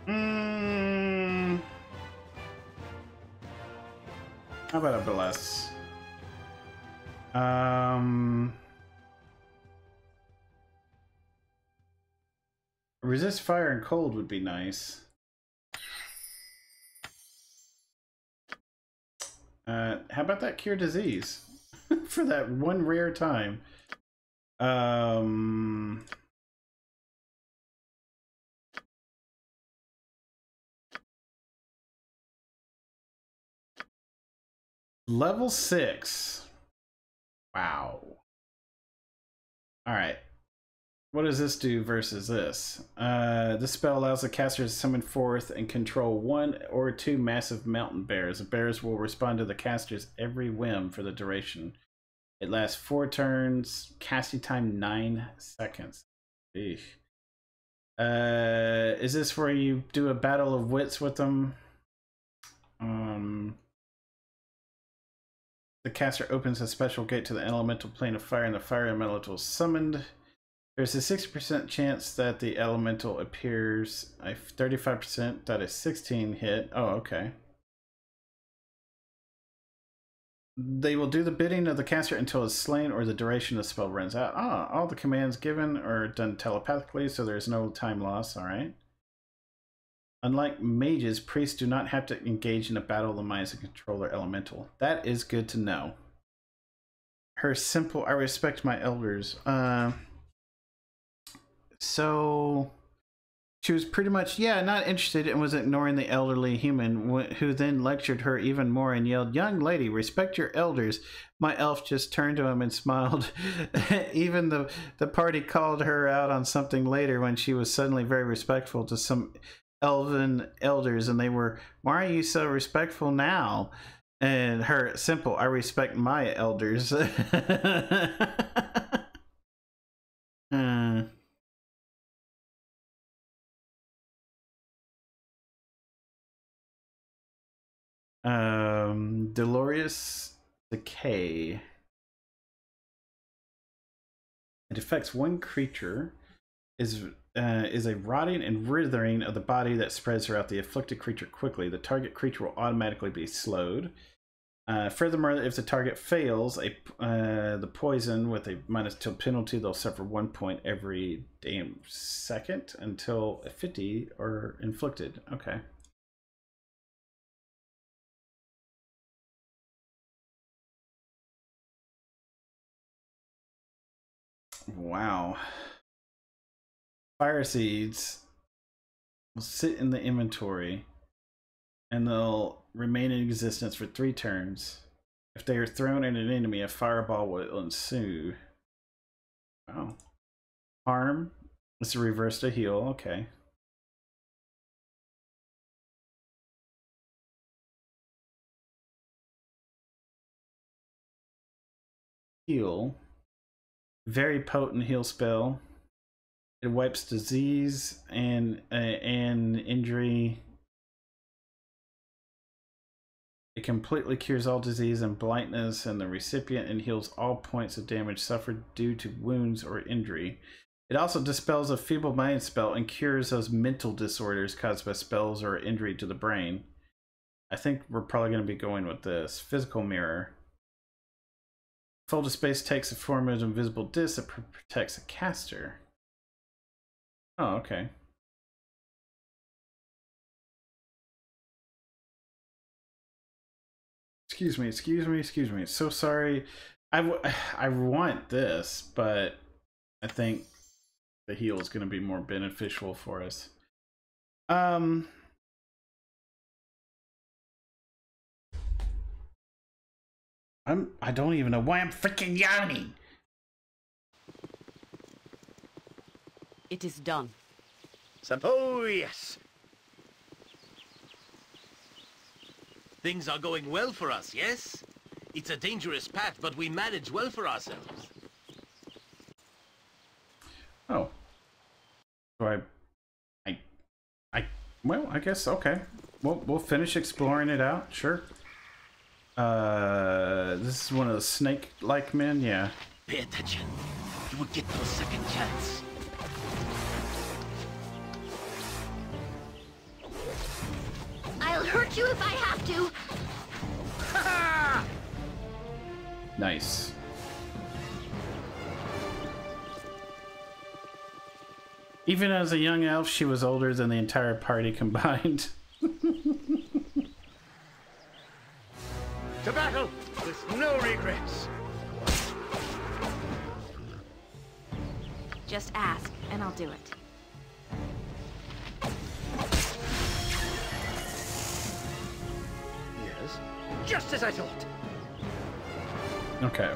Mm. How about a bless? Um. Resist fire and cold would be nice. Uh, how about that cure disease? For that one rare time. Um. Level six. Wow. All right. What does this do versus this? Uh, this spell allows the caster to summon forth and control one or two massive mountain bears. The bears will respond to the caster's every whim for the duration. It lasts four turns. Casting time nine seconds. Eesh. Uh, is this where you do a battle of wits with them? Um, the caster opens a special gate to the elemental plane of fire, and the fire elemental is summoned. There's a 60% chance that the elemental appears. A 35% that is 16 hit. Oh, okay. They will do the bidding of the caster until it's slain or the duration of the spell runs out. Ah, all the commands given are done telepathically, so there's no time loss. All right. Unlike mages, priests do not have to engage in a battle of the minds and control their elemental. That is good to know. Her simple, I respect my elders. Uh, so she was pretty much, yeah, not interested and was ignoring the elderly human, who then lectured her even more and yelled, Young lady, respect your elders. My elf just turned to him and smiled. even the, the party called her out on something later when she was suddenly very respectful to some elven elders, and they were, Why are you so respectful now? And her simple, I respect my elders. Hmm. Um, Dolorous Decay. It affects one creature. Is uh, is a rotting and withering of the body that spreads throughout the afflicted creature quickly. The target creature will automatically be slowed. Uh, furthermore, if the target fails a uh, the poison with a minus two penalty, they'll suffer one point every damn second until 50 are inflicted. Okay. Wow. Fire seeds will sit in the inventory and they'll remain in existence for three turns. If they are thrown at an enemy, a fireball will ensue. Wow. Harm. It's a reverse to heal. Okay. Heal. Very potent heal spell. It wipes disease and uh, and injury. It completely cures all disease and blindness in the recipient and heals all points of damage suffered due to wounds or injury. It also dispels a feeble mind spell and cures those mental disorders caused by spells or injury to the brain. I think we're probably going to be going with this. Physical mirror. Folded space takes the form of an invisible disc that pr- protects a caster. Oh, okay. Excuse me, excuse me, excuse me. So sorry. I, I want this, but I think the heal is going to be more beneficial for us. Um. I'm. I don't even know why I'm freaking yawning. It is done. Some oh yes. Things are going well for us, yes? It's a dangerous path, but we manage well for ourselves. Oh. Do I. I. I. Well, I guess okay. We'll we'll finish exploring it out. Sure. Uh, this is one of the snake-like men. Yeah. Pay attention. You will get no second chance. I'll hurt you if I have to. Nice. Even as a young elf, she was older than the entire party combined. To battle with no regrets. Just ask, and I'll do it. Yes. Just as I thought. Okay.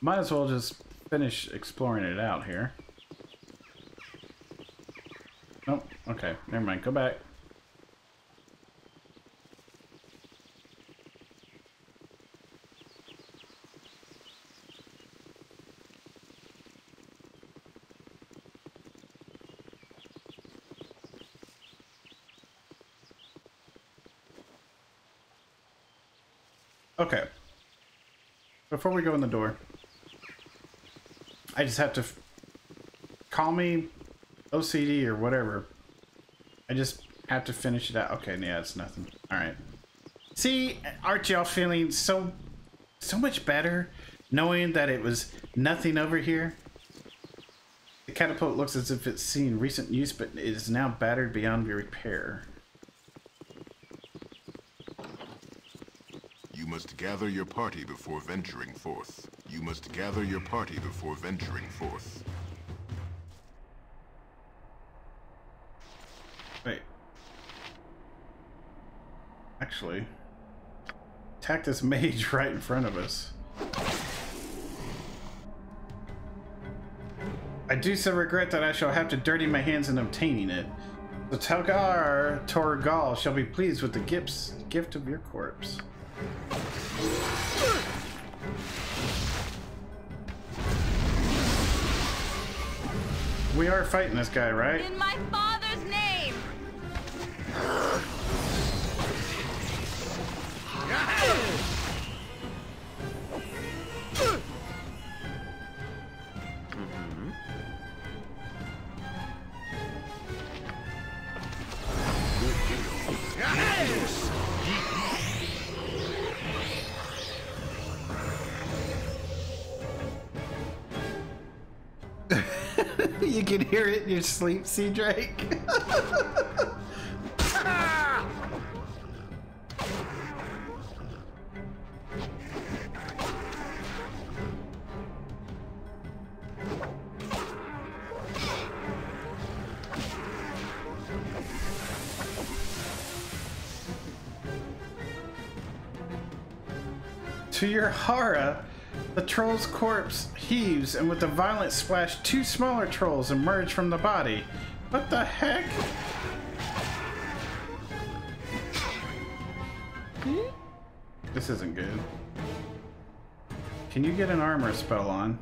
Might as well just finish exploring it out here. Oh, okay. Never mind. Go back. Okay. Before we go in the door, I just have to call me OCD or whatever. I just have to finish it out. Okay, yeah, it's nothing. All right. See, aren't y'all feeling so so much better knowing that it was nothing over here? The catapult looks as if it's seen recent use, but it is now battered beyond repair. You must gather your party before venturing forth. You must gather your party before venturing forth. Wait. Actually, attack this mage right in front of us. I do so regret that I shall have to dirty my hands in obtaining it. The Telgar Torgal shall be pleased with the gifts, gift of your corpse. We are fighting this guy, right? Can hear it in your sleep, Sea Drake. To your horror, the troll's corpse heaves, and with a violent splash, two smaller trolls emerge from the body. What the heck? This isn't good. Can you get an armor spell on?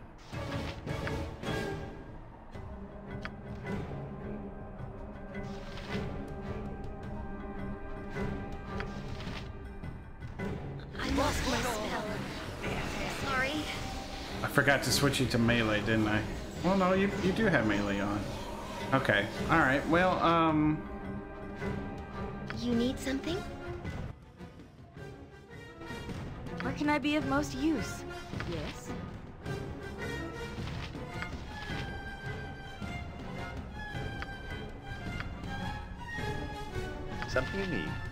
Forgot to switch you to melee, didn't I? Well, no, you, you do have melee on. Okay. Alright, well, um... You need something? Where can I be of most use? Yes? Something you need?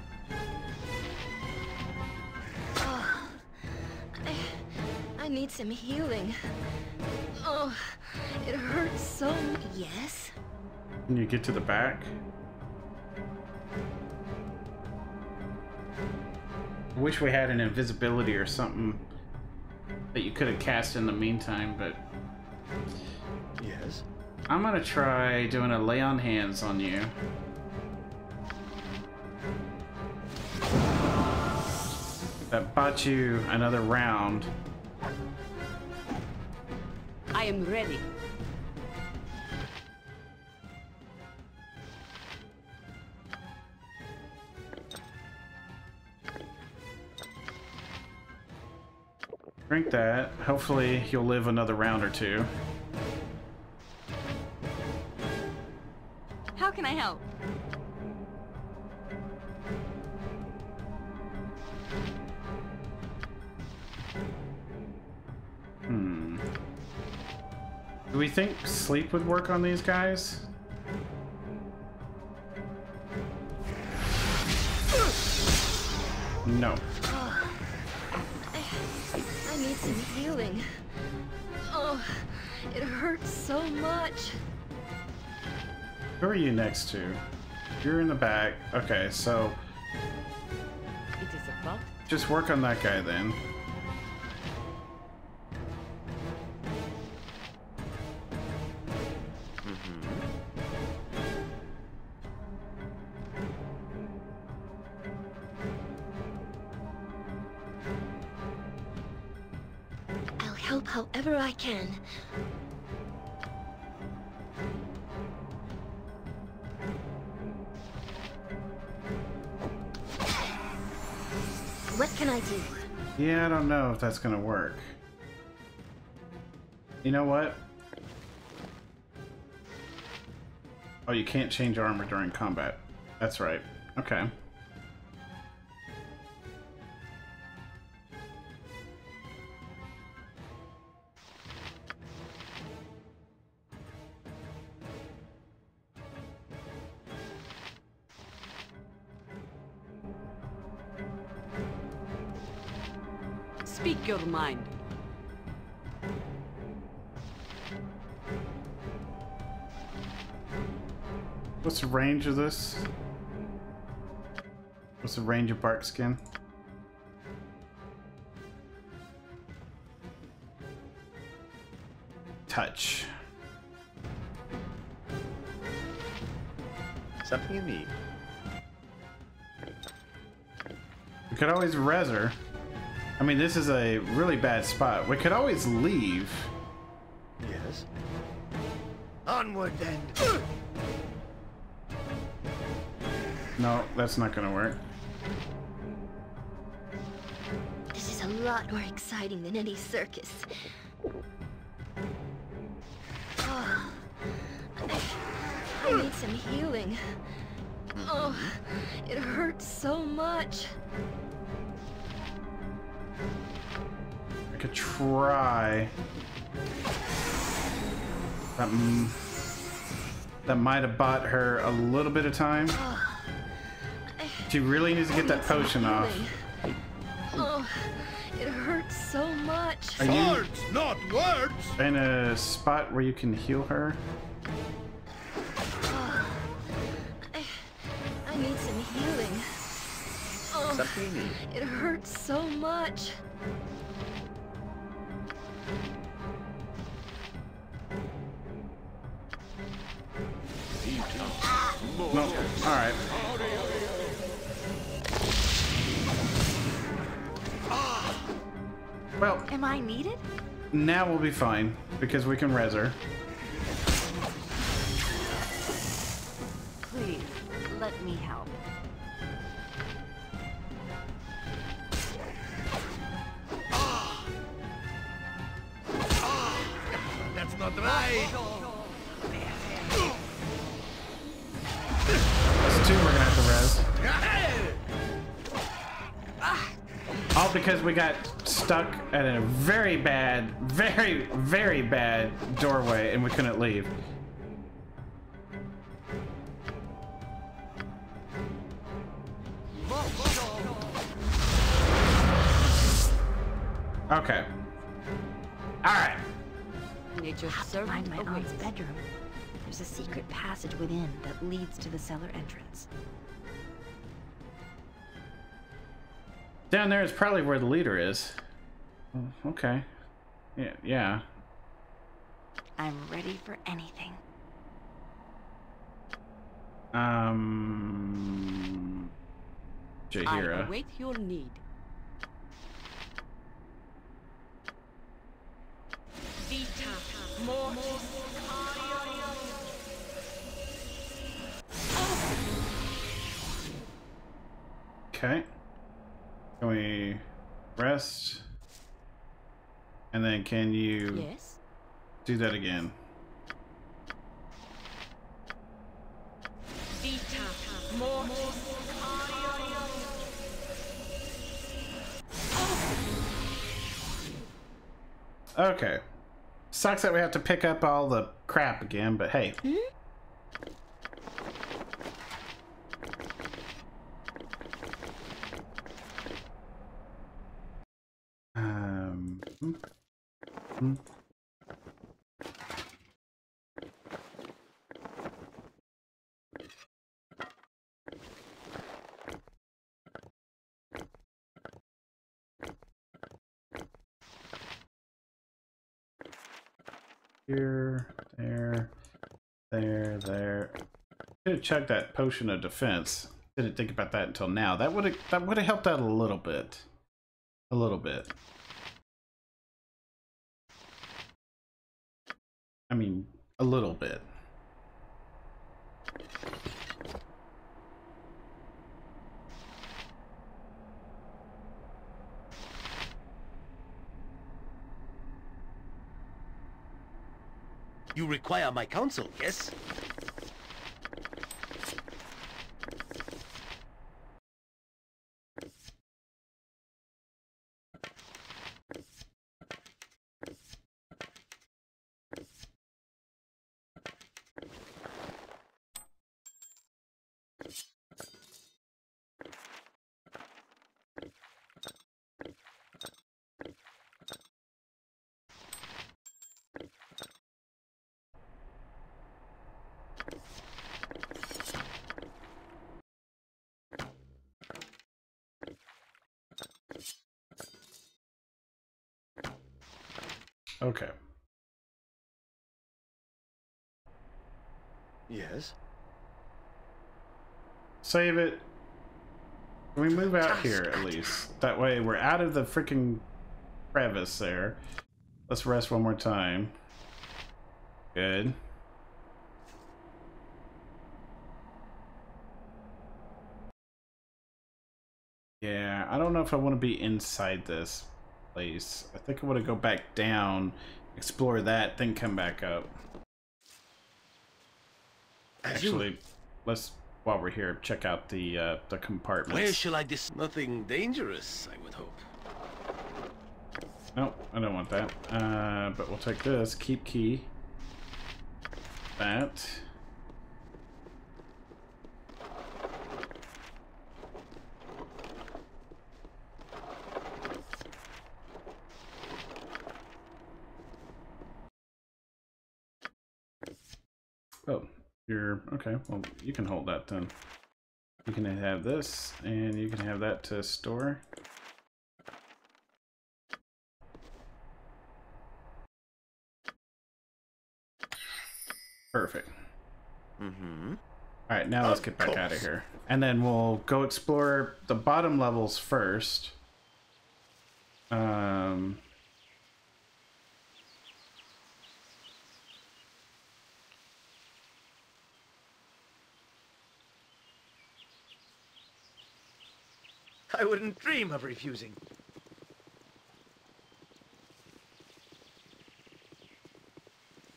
Some healing. Oh, it hurts so m- Yes? Can you get to the back? I wish we had an invisibility or something that you could have cast in the meantime, but Yes. I'm gonna try doing a lay on hands on you. That bought you another round. I am ready. Drink that. Hopefully you'll live another round or two. How can I help? Hmm. Do we think sleep would work on these guys? No. I need some healing. Oh, it hurts so much. Who are you next to? You're in the back. Okay, so It is about just work on that guy then. Don't know if that's gonna work. You know what? Oh, you can't change armor during combat. That's right. Okay. Mind. What's the range of this? What's the range of bark skin? Touch. Something you need? We could always res her. I mean, this is a really bad spot. We could always leave. Yes. Onward then. No, that's not gonna work. This is a lot more exciting than any circus. Oh, I need some healing. Oh, it hurts so much. I could try. That, that might have bought her a little bit of time. She really needs to get that potion off. Oh, it hurts so much. Are you Words, not words. in a spot where you can heal her? I need some healing. Oh, Something it hurts so much. No. Alright. Well, Am I needed? now we'll be fine because we can res her. All because we got stuck at a very bad, very, very bad doorway and we couldn't leave. Okay. Alright. Nature's Have to find my aunt's bedroom. There's a secret passage within that leads to the cellar entrance. Down there is probably where the leader is. Oh, Okay. Yeah, yeah. I'm ready for anything. Um. I Jaheira. await your need. Okay. Can we rest? And then can you Yes? do that again? Okay. Sucks that we have to pick up all the crap again, but hey. Um. Hmm. Here, there, there, there. Could have chugged that potion of defense. Didn't think about that until now. That would have that would have helped out a little bit. A little bit. I mean, a little bit. You require my counsel, yes? Okay. Yes? Save it. Can we move out here at least? That way we're out of the freaking crevice there. Let's rest one more time. Good. Yeah, I don't know if I want to be inside this place. I think I want to go back down, explore that, then come back up. Actually, let's while we're here check out the uh, the compartments. Where shall I dis- Nothing dangerous, I would hope. Nope, I don't want that. Uh, but we'll take this. Keep key. That. You're okay. Well, you can hold that then. You can have this, and you can have that to store. Perfect. Mm-hmm. All right, now let's get back out of here. And then we'll go explore the bottom levels first. Um, I wouldn't dream of refusing.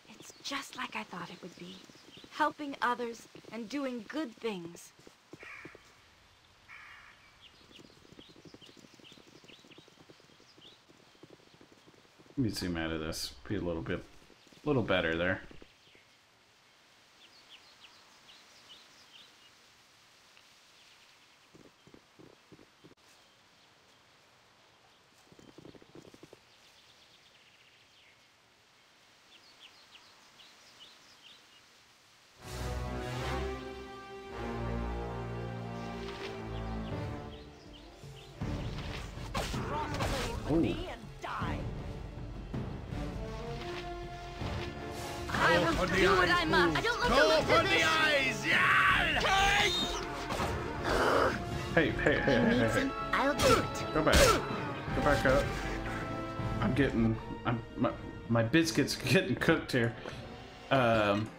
It's just like I thought it would be. Helping others and doing good things. Let me zoom out of this. Be a little bit, a little better there. Biscuits getting cooked here. Um.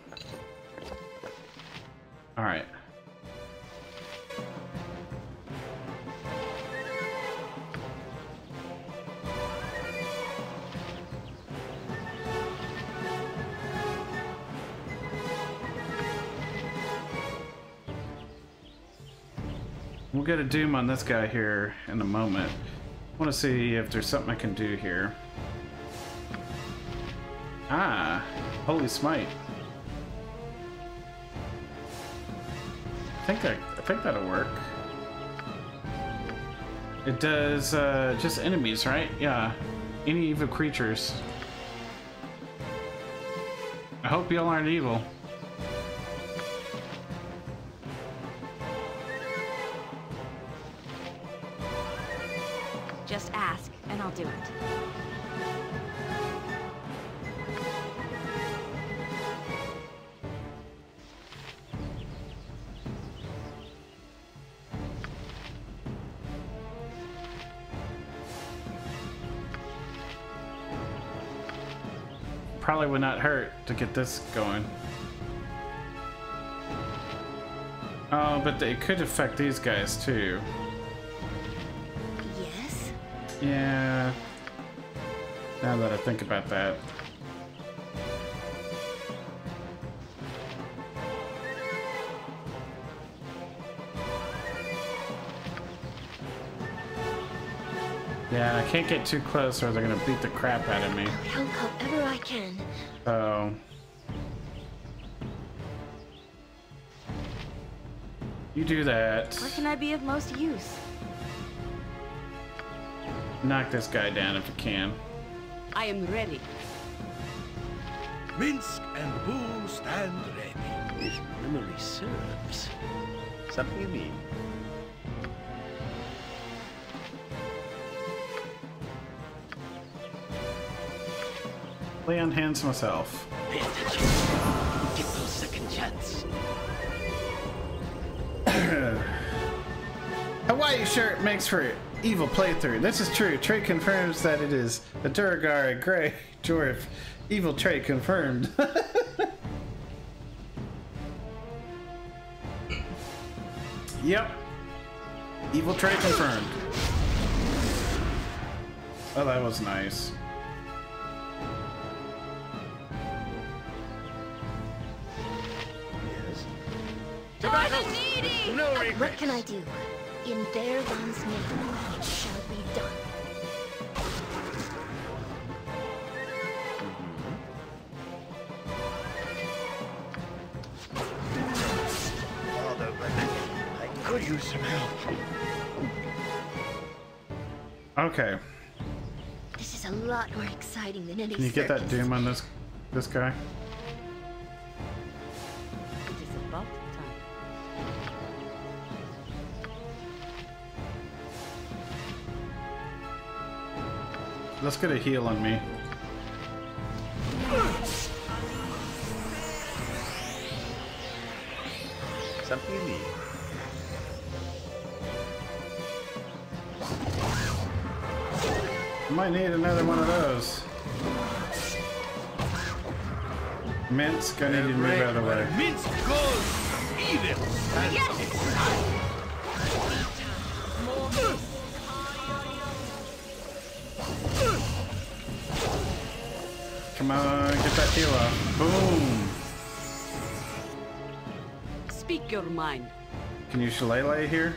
All right. We'll get a doom on this guy here in a moment. I want to see if there's something I can do here. Ah, holy smite. I think that I think that'll work. It does uh, just enemies, right? Yeah, any evil creatures. I hope y'all aren't evil. Probably would not hurt to get this going. Oh, but it could affect these guys too. Yes? Yeah. Now that I think about that. Yeah, I can't get too close or they're gonna beat the crap out of me. I'll help however I can. So. You do that. Where can I be of most use? Knock this guy down if you can. I am ready. Minsc and Boo stand ready. If memory serves. Something you need? Lay on hands myself. Pay attention. Give those second chance. Hawaii shirt makes for evil playthrough. This is true. Trey confirms that it is a Duergar Gray Dwarf. Evil Trey confirmed. yep. Evil Trey confirmed. Oh, that was nice. No Uh, what can I do? In their one's name, it shall be done. Although, but I could use some help. Okay. This is a lot more exciting than any Can you get that circus. doom on this this guy? Let's get a heal on me. Something you need? Might need another one of those. Minsc, I need you to move out of the way. Where Minsc goes, evil stands Come on, get that heal. Boom! Speak your mind. Can you shillelagh here?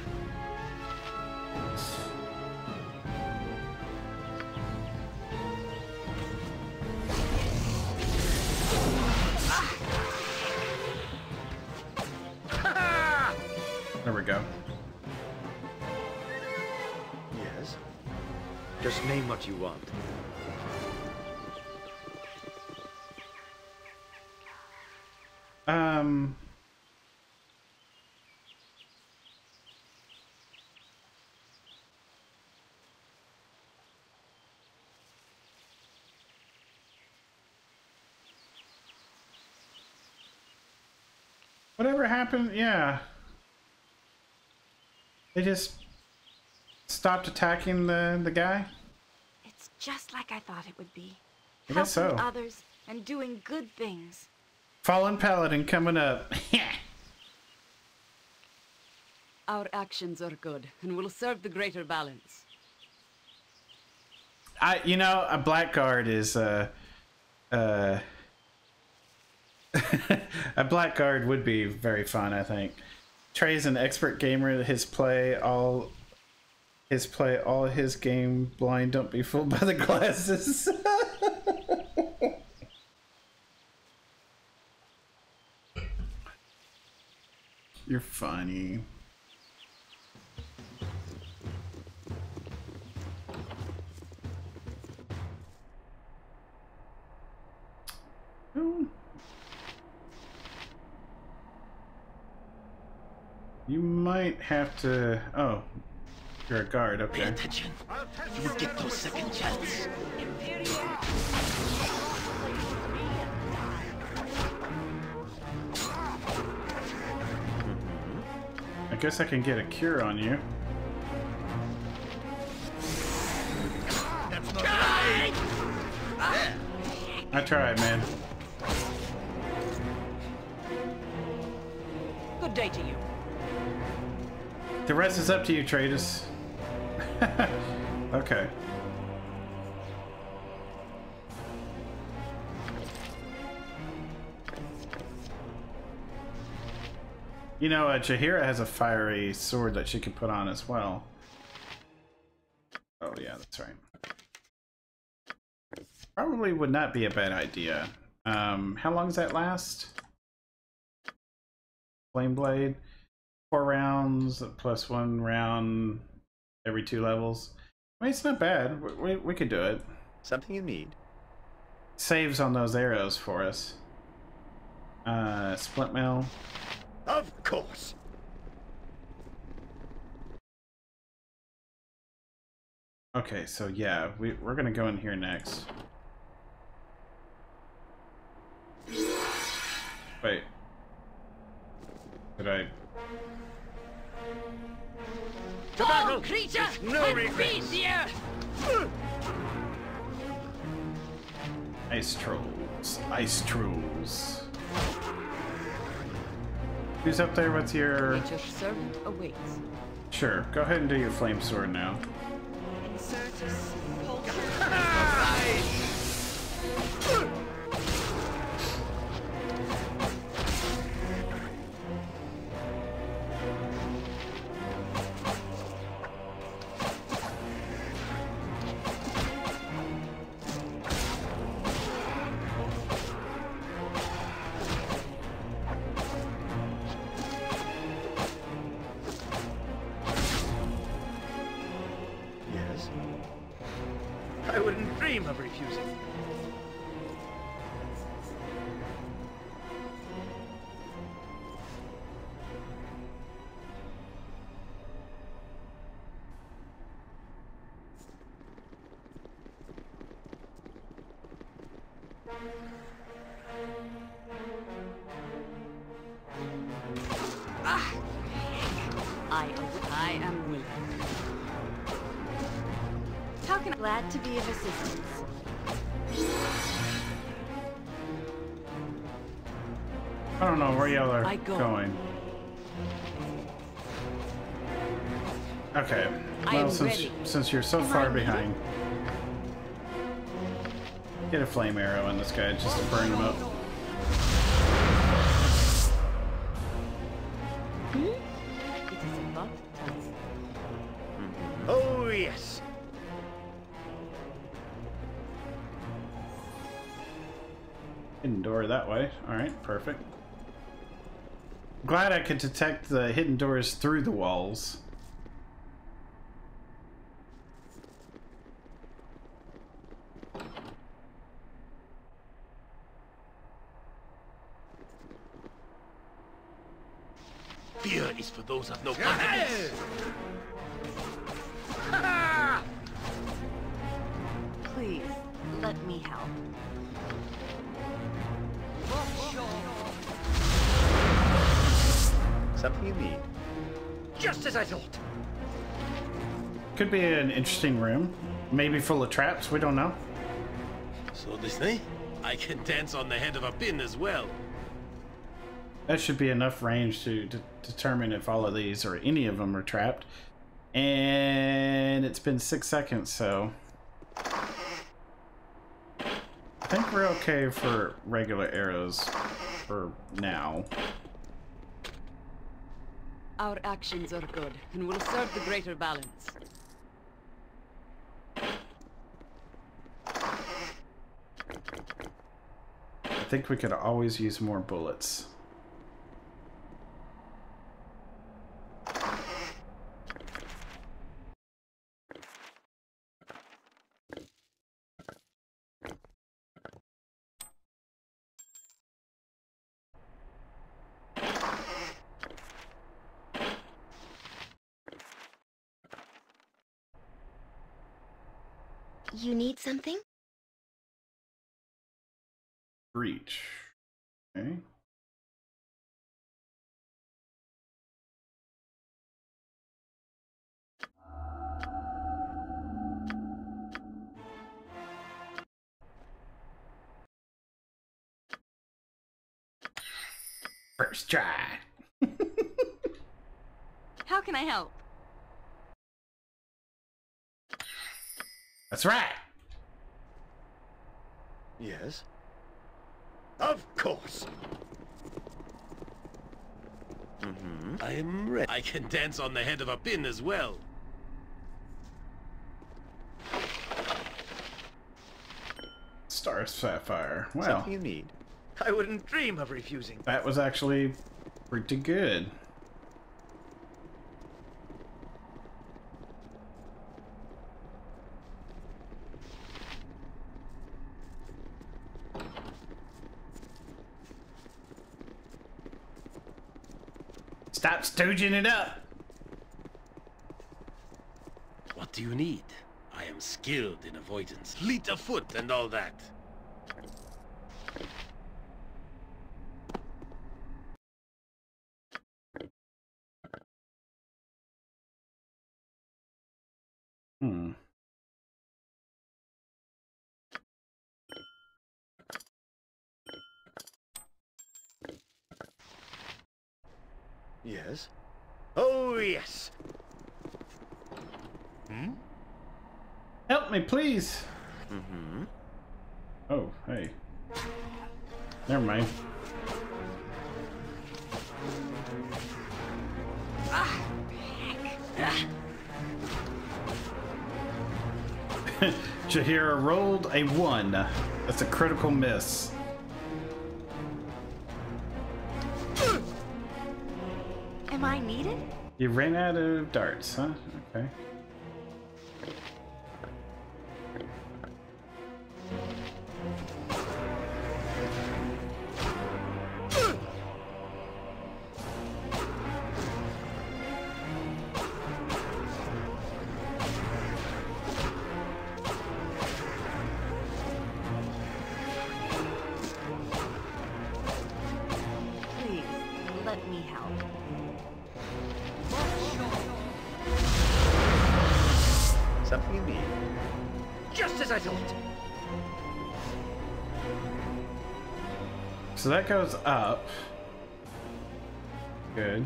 Whatever happened? Yeah. They just stopped attacking the the guy. It's just like I thought it would be. I guess Helping so. others and doing good things. Fallen Paladin coming up. Our actions are good and will serve the greater balance. I, you know, a blackguard is uh, uh, a blackguard would be very fun. I think. Trey's an expert gamer. His play all, his play all his game blind. Don't be fooled by the glasses. You're funny. Might have to. Oh, you're a guard. Pay Okay. attention. You will get those second chance. I guess I can get a cure on you. That's not right! I tried, man. Good day to you. The rest is up to you, Tratus. okay. You know, uh, Jaheira has a fiery sword that she can put on as well. Oh, yeah, that's right. Probably would not be a bad idea. Um, how long does that last? Flame Blade? Four rounds plus one round every two levels. I mean, it's not bad. We, we, we could do it. Something you need. Saves on those arrows for us. Uh, Splint Mail. Of course. Okay, so yeah, we, we're gonna go in here next. Wait. Did I... Fall creature! no and regrets. feed the! Ice Trolls. Ice Trolls. Who's up there with your... Nature's servant awaits. Sure, go ahead and do your flame sword now. Insertus, I, I am willing. How can I glad to be of assistance? I don't know where y'all are I go. going. Okay. Well, since ready. since you're so Am I far needed? behind, Get a flame arrow in this guy just to burn him up. It is about time. Oh, yes. Hidden door that way. Alright, perfect. Glad I could detect the hidden doors through the walls. Those of no confidence. Please, let me help. Something you need. Just as I thought. Could be an interesting room. Maybe full of traps, we don't know. So they say, I can dance on the head of a pin as well. That should be enough range to de determine if all of these or any of them are trapped. And it's been six seconds, so... I think we're okay for regular arrows for now. Our actions are good and will serve the greater balance. I think we could always use more bullets. You need something? Breach. Okay. First try. How can I help? That's right. Yes? Of course. Mm-hmm. I am ready. I can dance on the head of a pin as well. Star Sapphire. Well, Something you need. I wouldn't dream of refusing. that was actually pretty good. Stop stooging it up. What do you need? I am skilled in avoidance, fleet of foot and all that. That's a critical miss. Am I needed? You ran out of darts, huh? Okay. That goes up. Good.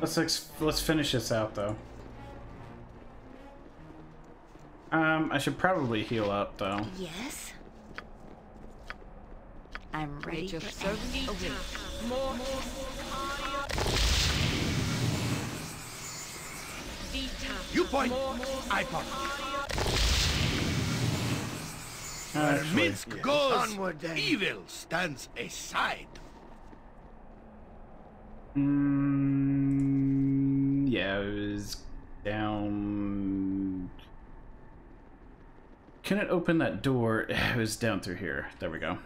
Let's ex let's finish this out though. Um, I should probably heal up though. Yes? I'm ready Nature's for servant any awaits. More. Vita. You point, More. I point. Where Minsc Yes. goes, Onward, then. evil stands aside. mm, yeah, it was down. Can it open that door? It was down through here. There we go.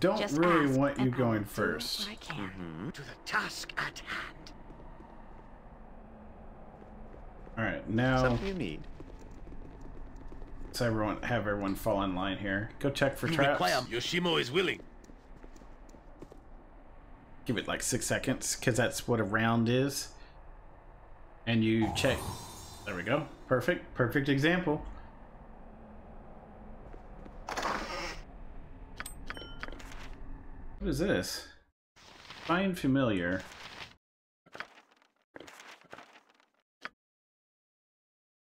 Don't Just really want you and I'll going first. I can. Mm-hmm. To the task at hand. All right, now Something you need. let's everyone have everyone fall in line here. Go check for You traps. require Yoshimo is willing. Give it like six seconds, because that's what a round is. And you check. There we go. Perfect. Perfect example. What is this? Find familiar.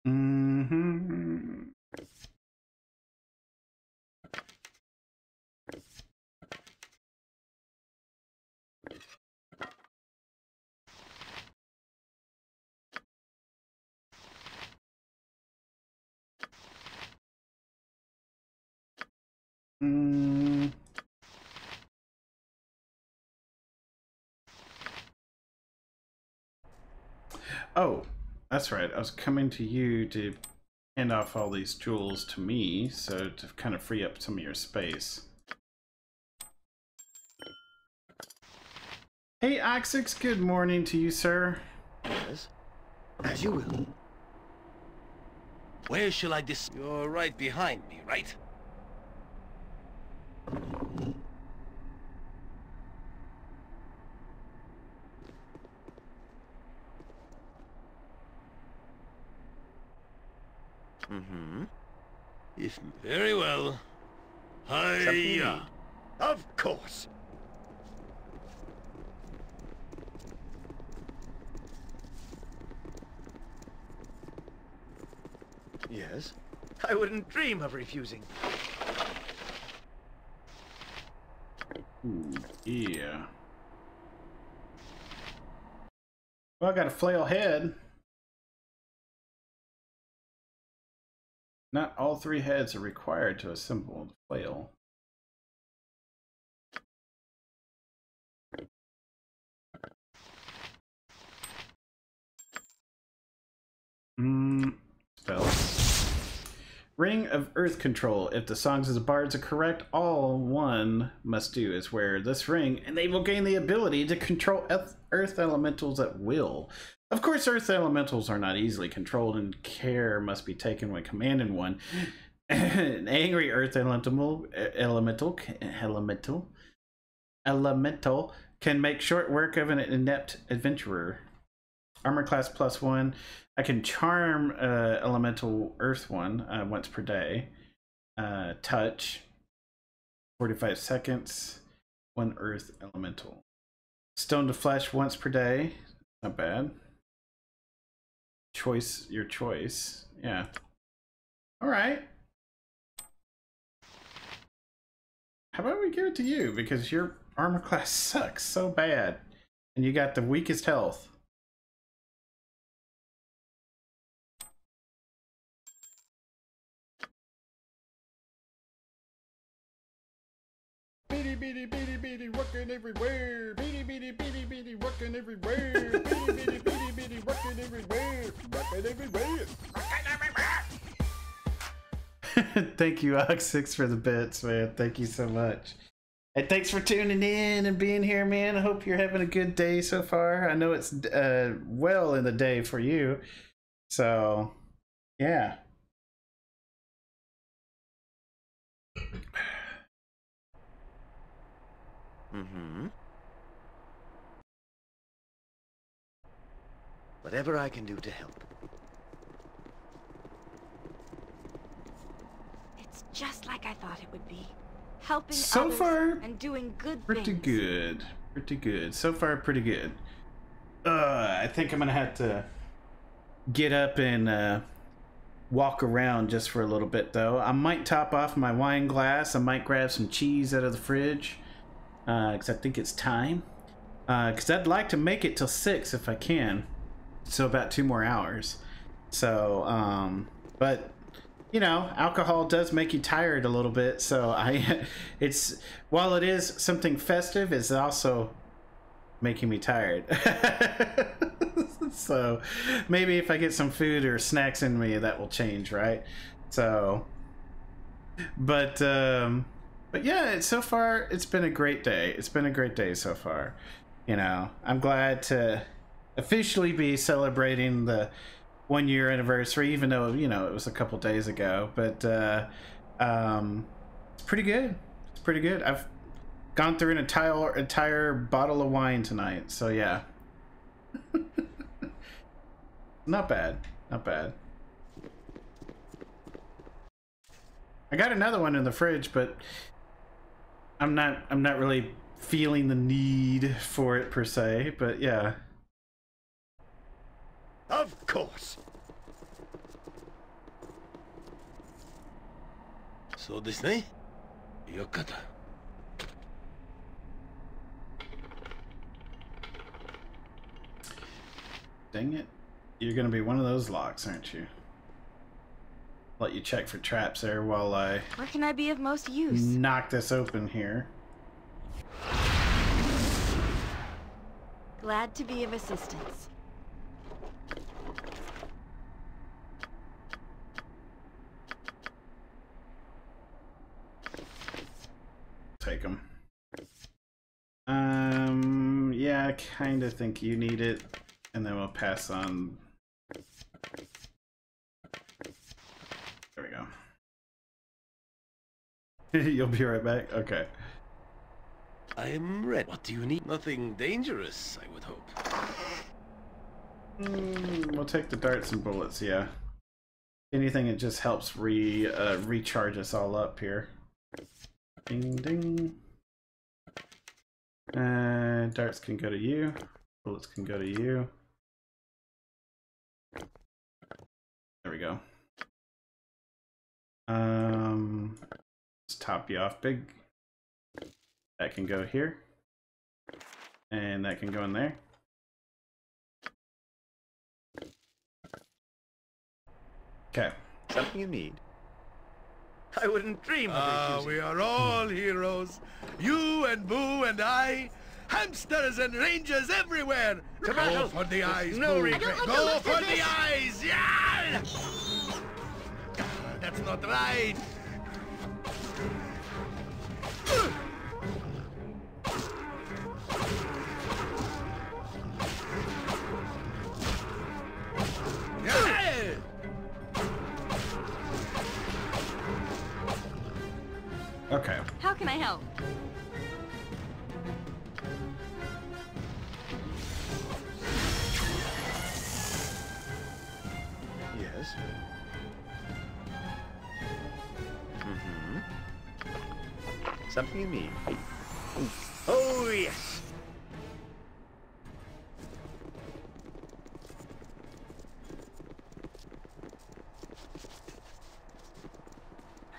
Mm-hmm. Mm. Oh, that's right. I was coming to you to hand off all these jewels to me, so to kind of free up some of your space. Hey, Oxix, good morning to you, sir. Yes. As you will. Where shall I dis- You're right behind me, right? Mm-hmm. If very well. Something Hiya. Of course. Yes. I wouldn't dream of refusing. Ooh, yeah. Well, I got a flail head. Not all three heads are required to assemble the flail. Mm, spells. Ring of Earth Control. If the songs of the bards are correct, all one must do is wear this ring, and they will gain the ability to control Earth elementals at will. Of course, Earth elementals are not easily controlled, and care must be taken when commanding one. An angry Earth elemental, elemental, elemental, elemental can make short work of an inept adventurer. Armor class plus one. I can charm uh, elemental earth one uh, once per day. Uh, touch. 45 seconds. One earth elemental. Stone to flesh once per day. Not bad. Choice, your choice. Yeah. All right. How about we give it to you? Because your armor class sucks so bad. And you got the weakest health. Beady, beady, beady, beady, working everywhere. Beady, beady, beady, beady, working everywhere. Beady, beady, beady, beady, working everywhere. Working everywhere. Thank you, Ox6, for the bits, man. Thank you so much. And thanks for tuning in and being here, man. I hope you're having a good day so far. I know it's uh, well in the day for you. So, yeah. Mm-hmm. Whatever I can do to help. It's just like I thought it would be. Helping So others far, and doing good Pretty things. good. Pretty good. So far, pretty good. Uh, I think I'm gonna have to get up and uh, walk around just for a little bit, though. I might top off my wine glass. I might grab some cheese out of the fridge, because I think it's time. Because I'd like to make it till six if I can. So about two more hours. So, um, but you know, alcohol does make you tired a little bit. So I, it's while it is something festive, it's also making me tired. so maybe if I get some food or snacks in me, that will change, right? So, but um, but yeah, so far it's been a great day. It's been a great day so far. You know, I'm glad to officially be celebrating the one year anniversary, even though you know it was a couple days ago. But uh, um, it's pretty good. It's pretty good. I've gone through an entire entire bottle of wine tonight, so yeah, not bad, not bad. I got another one in the fridge, but I'm not I'm not really feeling the need for it per se. But yeah. Of course. So this ne? Yokata. Dang it. You're gonna be one of those locks, aren't you? Let you check for traps there while I Where can I be of most use? knock this open here. Glad to be of assistance. Take them. Um, yeah, I kind of think you need it, and then we'll pass on. There we go. You'll be right back. Okay. I am ready. What do you need? Nothing dangerous, I would hope. Mm, we'll take the darts and bullets. Yeah. Anything that just helps re uh, recharge us all up here. Ding ding. Uh, darts can go to you. Bullets can go to you. There we go. Um, let's top you off big. That can go here. And that can go in there. Okay. Something you need? I wouldn't dream of Ah, refusing. we are all heroes. You and Boo and I. Hamsters and rangers everywhere. Go for the eyes, No Boo. regret. Go for the eyes. Yeah. That's not right. Okay. How can I help? Something in me. Oh, yes.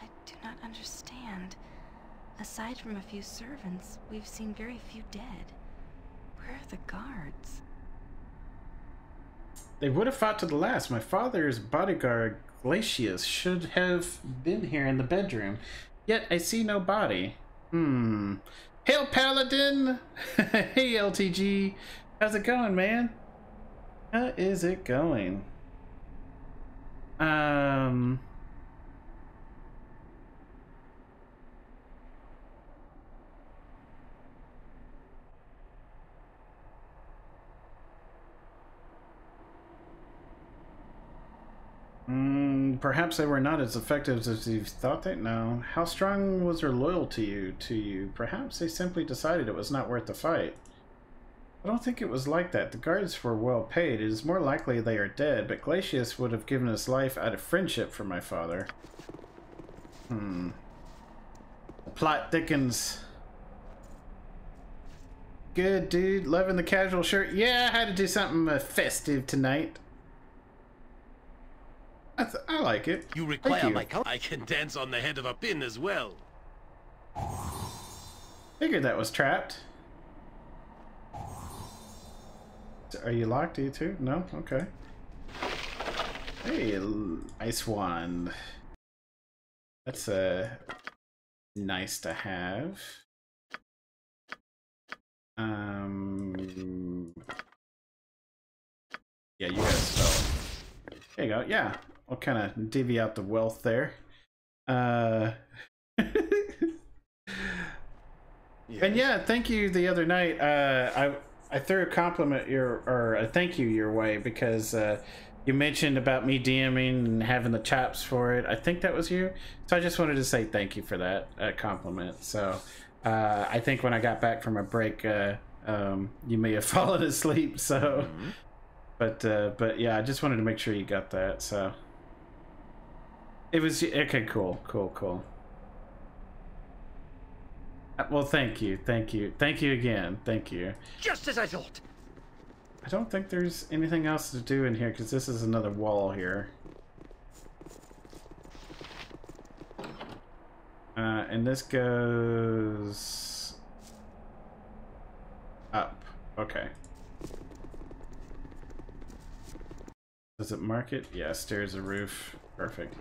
I do not understand. Aside from a few servants, we've seen very few dead. Where are the guards? They would have fought to the last. My father's bodyguard, Glaicus, should have been here in the bedroom. Yet I see no body. Hmm. Hail, Paladin! hey, LTG. How's it going, man? How is it going? Um. Mm, perhaps they were not as effective as you thought they no. How strong was their loyalty to you, to you? Perhaps they simply decided it was not worth the fight. I don't think it was like that. The guards were well paid. It is more likely they are dead, but Glaicus would have given his life out of friendship for my father. Hmm. The plot thickens. Good, dude. Loving the casual shirt. Yeah, I had to do something festive tonight. I, I like it. You require you. my help? I can dance on the head of a pin as well. Figured that was trapped. Are you locked, you too? No? Okay. Hey, ice wand. That's uh, nice to have. Um. Yeah, you got a spell. There you go. Yeah, I'll kind of divvy out the wealth there. Uh. And yeah, thank you the other night. Uh, I I threw a compliment your or a thank you your way because uh, you mentioned about me DMing and having the chops for it. I think that was you. So I just wanted to say thank you for that uh, compliment. So uh, I think when I got back from a break, uh, um, you may have fallen asleep. So, but uh, but yeah, I just wanted to make sure you got that. So it was okay. Cool, cool, cool. Uh, Well, thank you, thank you, thank you again, thank you. Just as I thought. I don't think there's anything else to do in here because this is another wall here. Uh, and this goes up. Okay. Does it mark it? Yeah, stairs a roof. Perfect.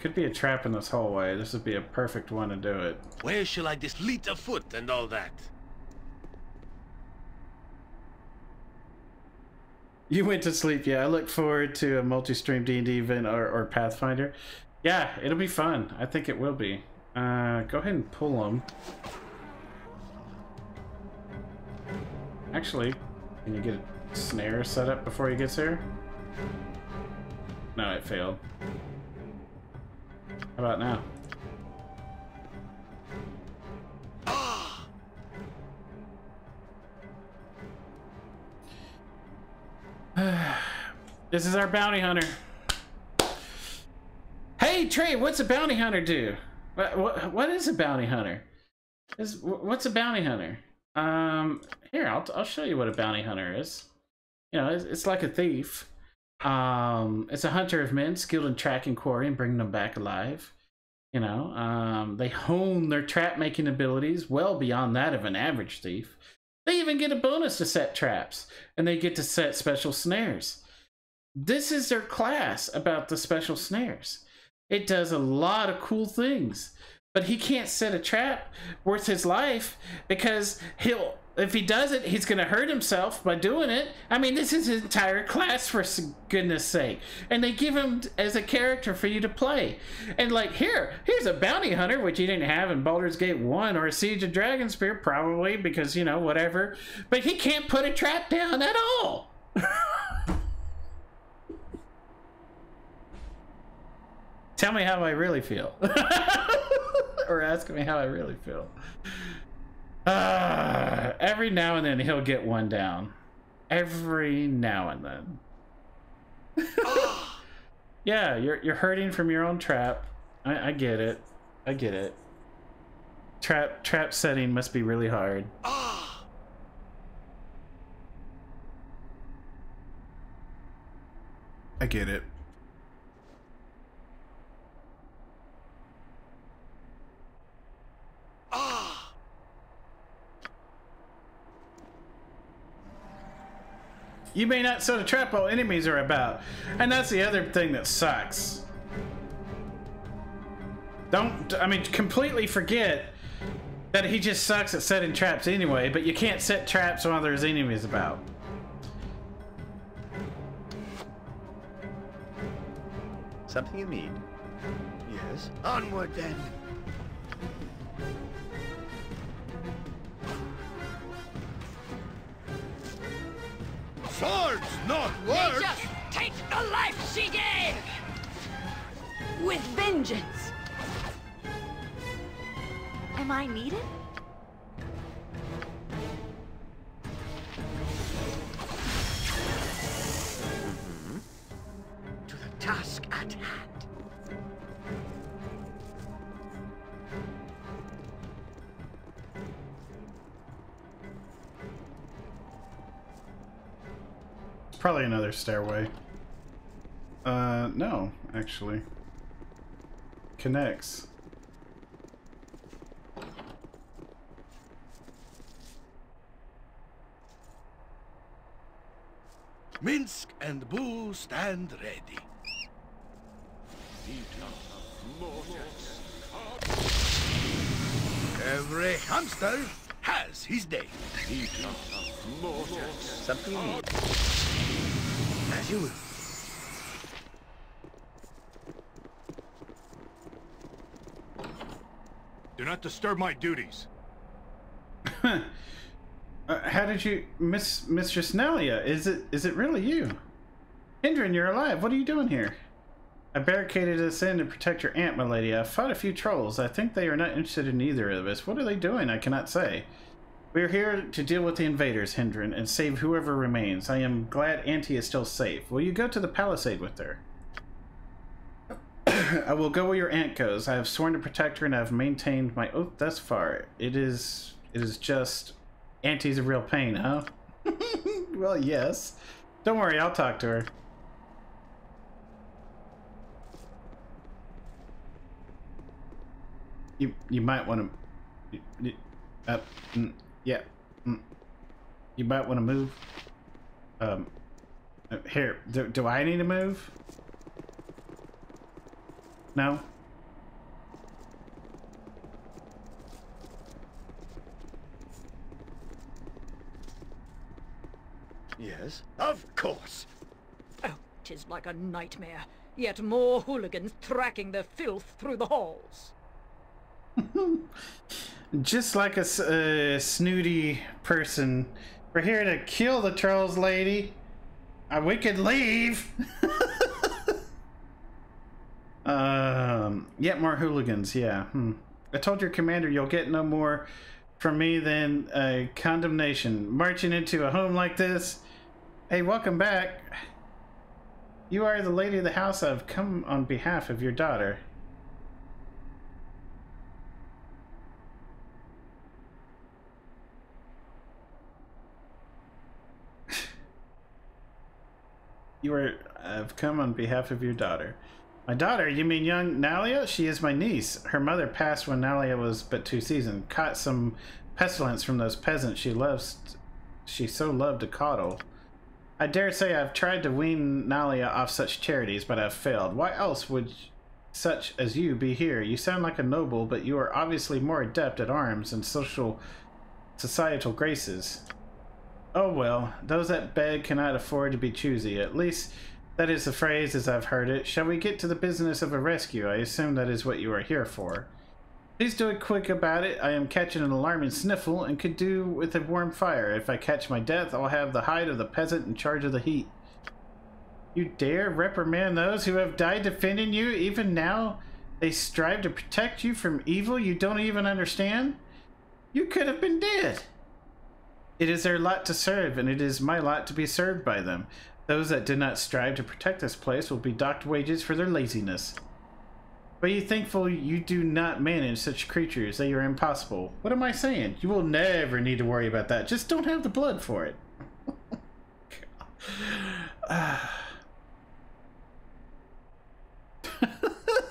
Could be a trap in this hallway. This would be a perfect one to do it. Where shall I disleet a foot and all that? You went to sleep, yeah. I look forward to a multi-stream D&D event or, or Pathfinder. Yeah, it'll be fun. I think it will be. Uh, go ahead and pull them. Actually, can you get a snare set up before he gets here? No, it failed. How about now? This is our bounty hunter. Hey Trey, what's a bounty hunter do? What what, what is a bounty hunter? Is what's a bounty hunter? Um, here I'll I'll show you what a bounty hunter is. You know, it's, it's like a thief. Um, it's a hunter of men skilled in tracking quarry and bringing them back alive. You know, um, they hone their trap making abilities well beyond that of an average thief. They even get a bonus to set traps, and they get to set special snares. This is their class about the special snares. It does a lot of cool things, but he can't set a trap worth his life because he'll. If he does it, he's gonna hurt himself by doing it. I mean, this is his entire class for goodness sake. And they give him as a character for you to play. And like, here, here's a bounty hunter, which you didn't have in Baldur's Gate 1 or a Siege of Dragonspear, probably because, you know, whatever. But he can't put a trap down at all. Tell me how I really feel. or ask me how I really feel. Ah, every now and then he'll get one down. Every now and then. yeah, you're you're hurting from your own trap. I, I get it. I get it. Trap trap setting must be really hard. I get it. You may not set a trap while enemies are about. And that's the other thing that sucks. Don't, I mean, completely forget that he just sucks at setting traps anyway, but you can't set traps while there's enemies about. Something you need? Yes. Onward then. Swords, not words! Nature, take the life she gave! With vengeance! Am I needed? To the task at hand. Probably another stairway. Uh, no, actually. Connects. Minsc and Boo stand ready. Every hamster has his day. Something you need. As you. Do not disturb my duties. Uh, how did you, Miss Mistress Nalia? Is it is it really you? Hindrin, you're alive. What are you doing here? I barricaded us in to protect your aunt, my lady. I fought a few trolls. I think they are not interested in either of us. What are they doing? I cannot say. We are here to deal with the invaders, Hindrin, and save whoever remains. I am glad Auntie is still safe. Will you go to the palisade with her? I will go where your aunt goes. I have sworn to protect her, and I have maintained my oath thus far. It is, it is just, Auntie's a real pain, huh? well, yes. Don't worry, I'll talk to her. You, you might want to, uh, yeah, mm. you might want to move. Um, uh, here, do, do I need to move? No? Yes? Of course. Oh, tis like a nightmare. Yet more hooligans tracking their filth through the halls. Just like a uh, snooty person. We're here to kill the trolls, lady. Uh, we could leave. um, yet more hooligans, yeah. Hmm. I told your commander you'll get no more from me than a condemnation. Marching into a home like this. Hey, welcome back. You are the lady of the house. I've come on behalf of your daughter. You are. I've come on behalf of your daughter. My daughter? You mean young Nalia? She is my niece. Her mother passed when Nalia was but two seasons. Caught some pestilence from those peasants she loves. She so loved to coddle. I dare say I've tried to wean Nalia off such charities, but I've failed. Why else would such as you be here? You sound like a noble, but you are obviously more adept at arms and social societal graces. Oh well, those that beg cannot afford to be choosy. At least that is the phrase as I've heard it. Shall we get to the business of a rescue? I assume that is what you are here for. Please do it quick about it. I am catching an alarming sniffle and could do with a warm fire. If I catch my death, I'll have the hide of the peasant in charge of the heat. You dare reprimand those who have died defending you? Even now, they strive to protect you from evil you don't even understand? You could have been dead. It is their lot to serve, and it is my lot to be served by them. Those that did not strive to protect this place will be docked wages for their laziness. But you thankful you do not manage such creatures that you're impossible. What am I saying? You will never need to worry about that. Just don't have the blood for it. Ah.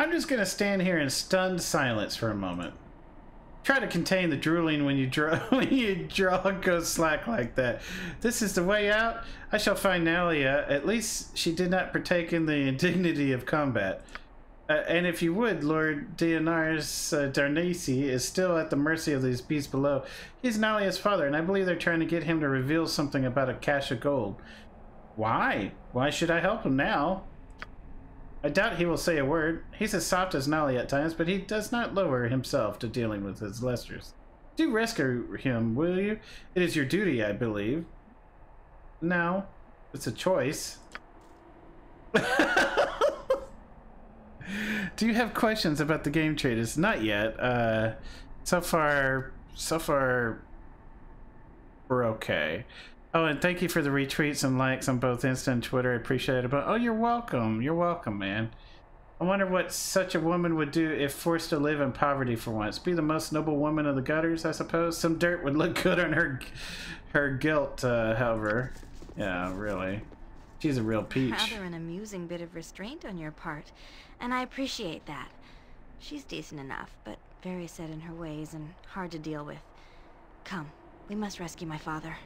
I'm just gonna stand here in stunned silence for a moment. Try to contain the drooling when you draw when you draw go slack like that. This is the way out. I shall find Nalia. At least she did not partake in the indignity of combat. Uh, and if you would, Lord Dionars uh, de'Arnise is still at the mercy of these beasts below. He's Nalia's father, and I believe they're trying to get him to reveal something about a cache of gold. Why? Why should I help him now? I doubt he will say a word. He's as soft as Nalia at times, but he does not lower himself to dealing with his lessers. Do rescue him, will you? It is your duty, I believe. no. It's a choice. Do you have questions about the game traders? Not yet. Uh, so far, so far, we're okay. Oh, and thank you for the retweets and likes on both Insta and Twitter. I appreciate it. But oh, you're welcome. You're welcome, man. I wonder what such a woman would do if forced to live in poverty for once. Be the most noble woman of the gutters, I suppose. Some dirt would look good on her, her guilt. Uh, however, yeah, really, she's a real peach. Rather an amusing bit of restraint on your part, and I appreciate that. She's decent enough, but very set in her ways and hard to deal with. Come, we must rescue my father.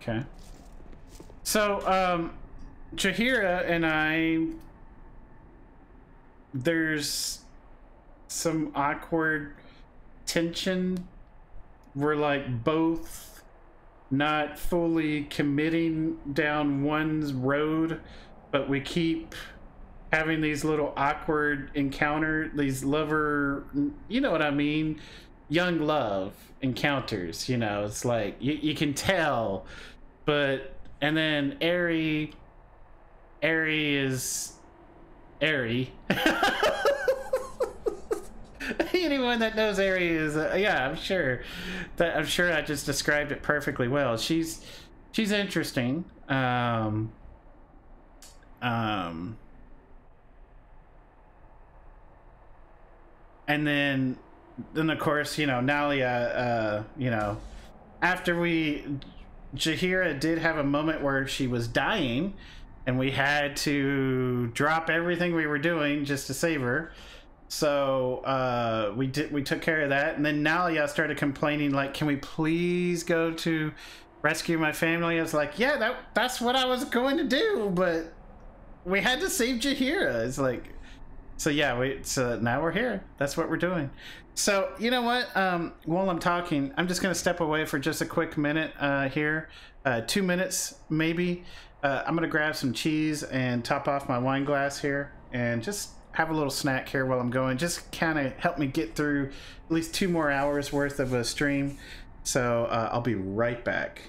Okay. So, um, Jaheira and I, there's some awkward tension. We're like both not fully committing down one's road, but we keep having these little awkward encounter, these lover, you know what I mean? Young love encounters, you know, it's like you, you can tell, but and then Ari Ari is Ari. Anyone that knows Ari is, uh, yeah, I'm sure that I'm sure I just described it perfectly well. She's she's interesting. Um, um, and then then of course you know Nalia, uh, you know, after we Jaheira did have a moment where she was dying and we had to drop everything we were doing just to save her. So uh, we did. We took care of that, and then Nalia started complaining, like, "Can we please go to rescue my family?" I was like, "Yeah, that that's what I was going to do, but we had to save Jaheira." It's like, so yeah, we so now we're here. That's what we're doing. So you know what? Um, while I'm talking, I'm just gonna step away for just a quick minute uh, here, uh, two minutes maybe. Uh, I'm gonna grab some cheese and top off my wine glass here, and just have a little snack here while I'm going. Just kind of help me get through at least two more hours worth of a stream. So uh, I'll be right back.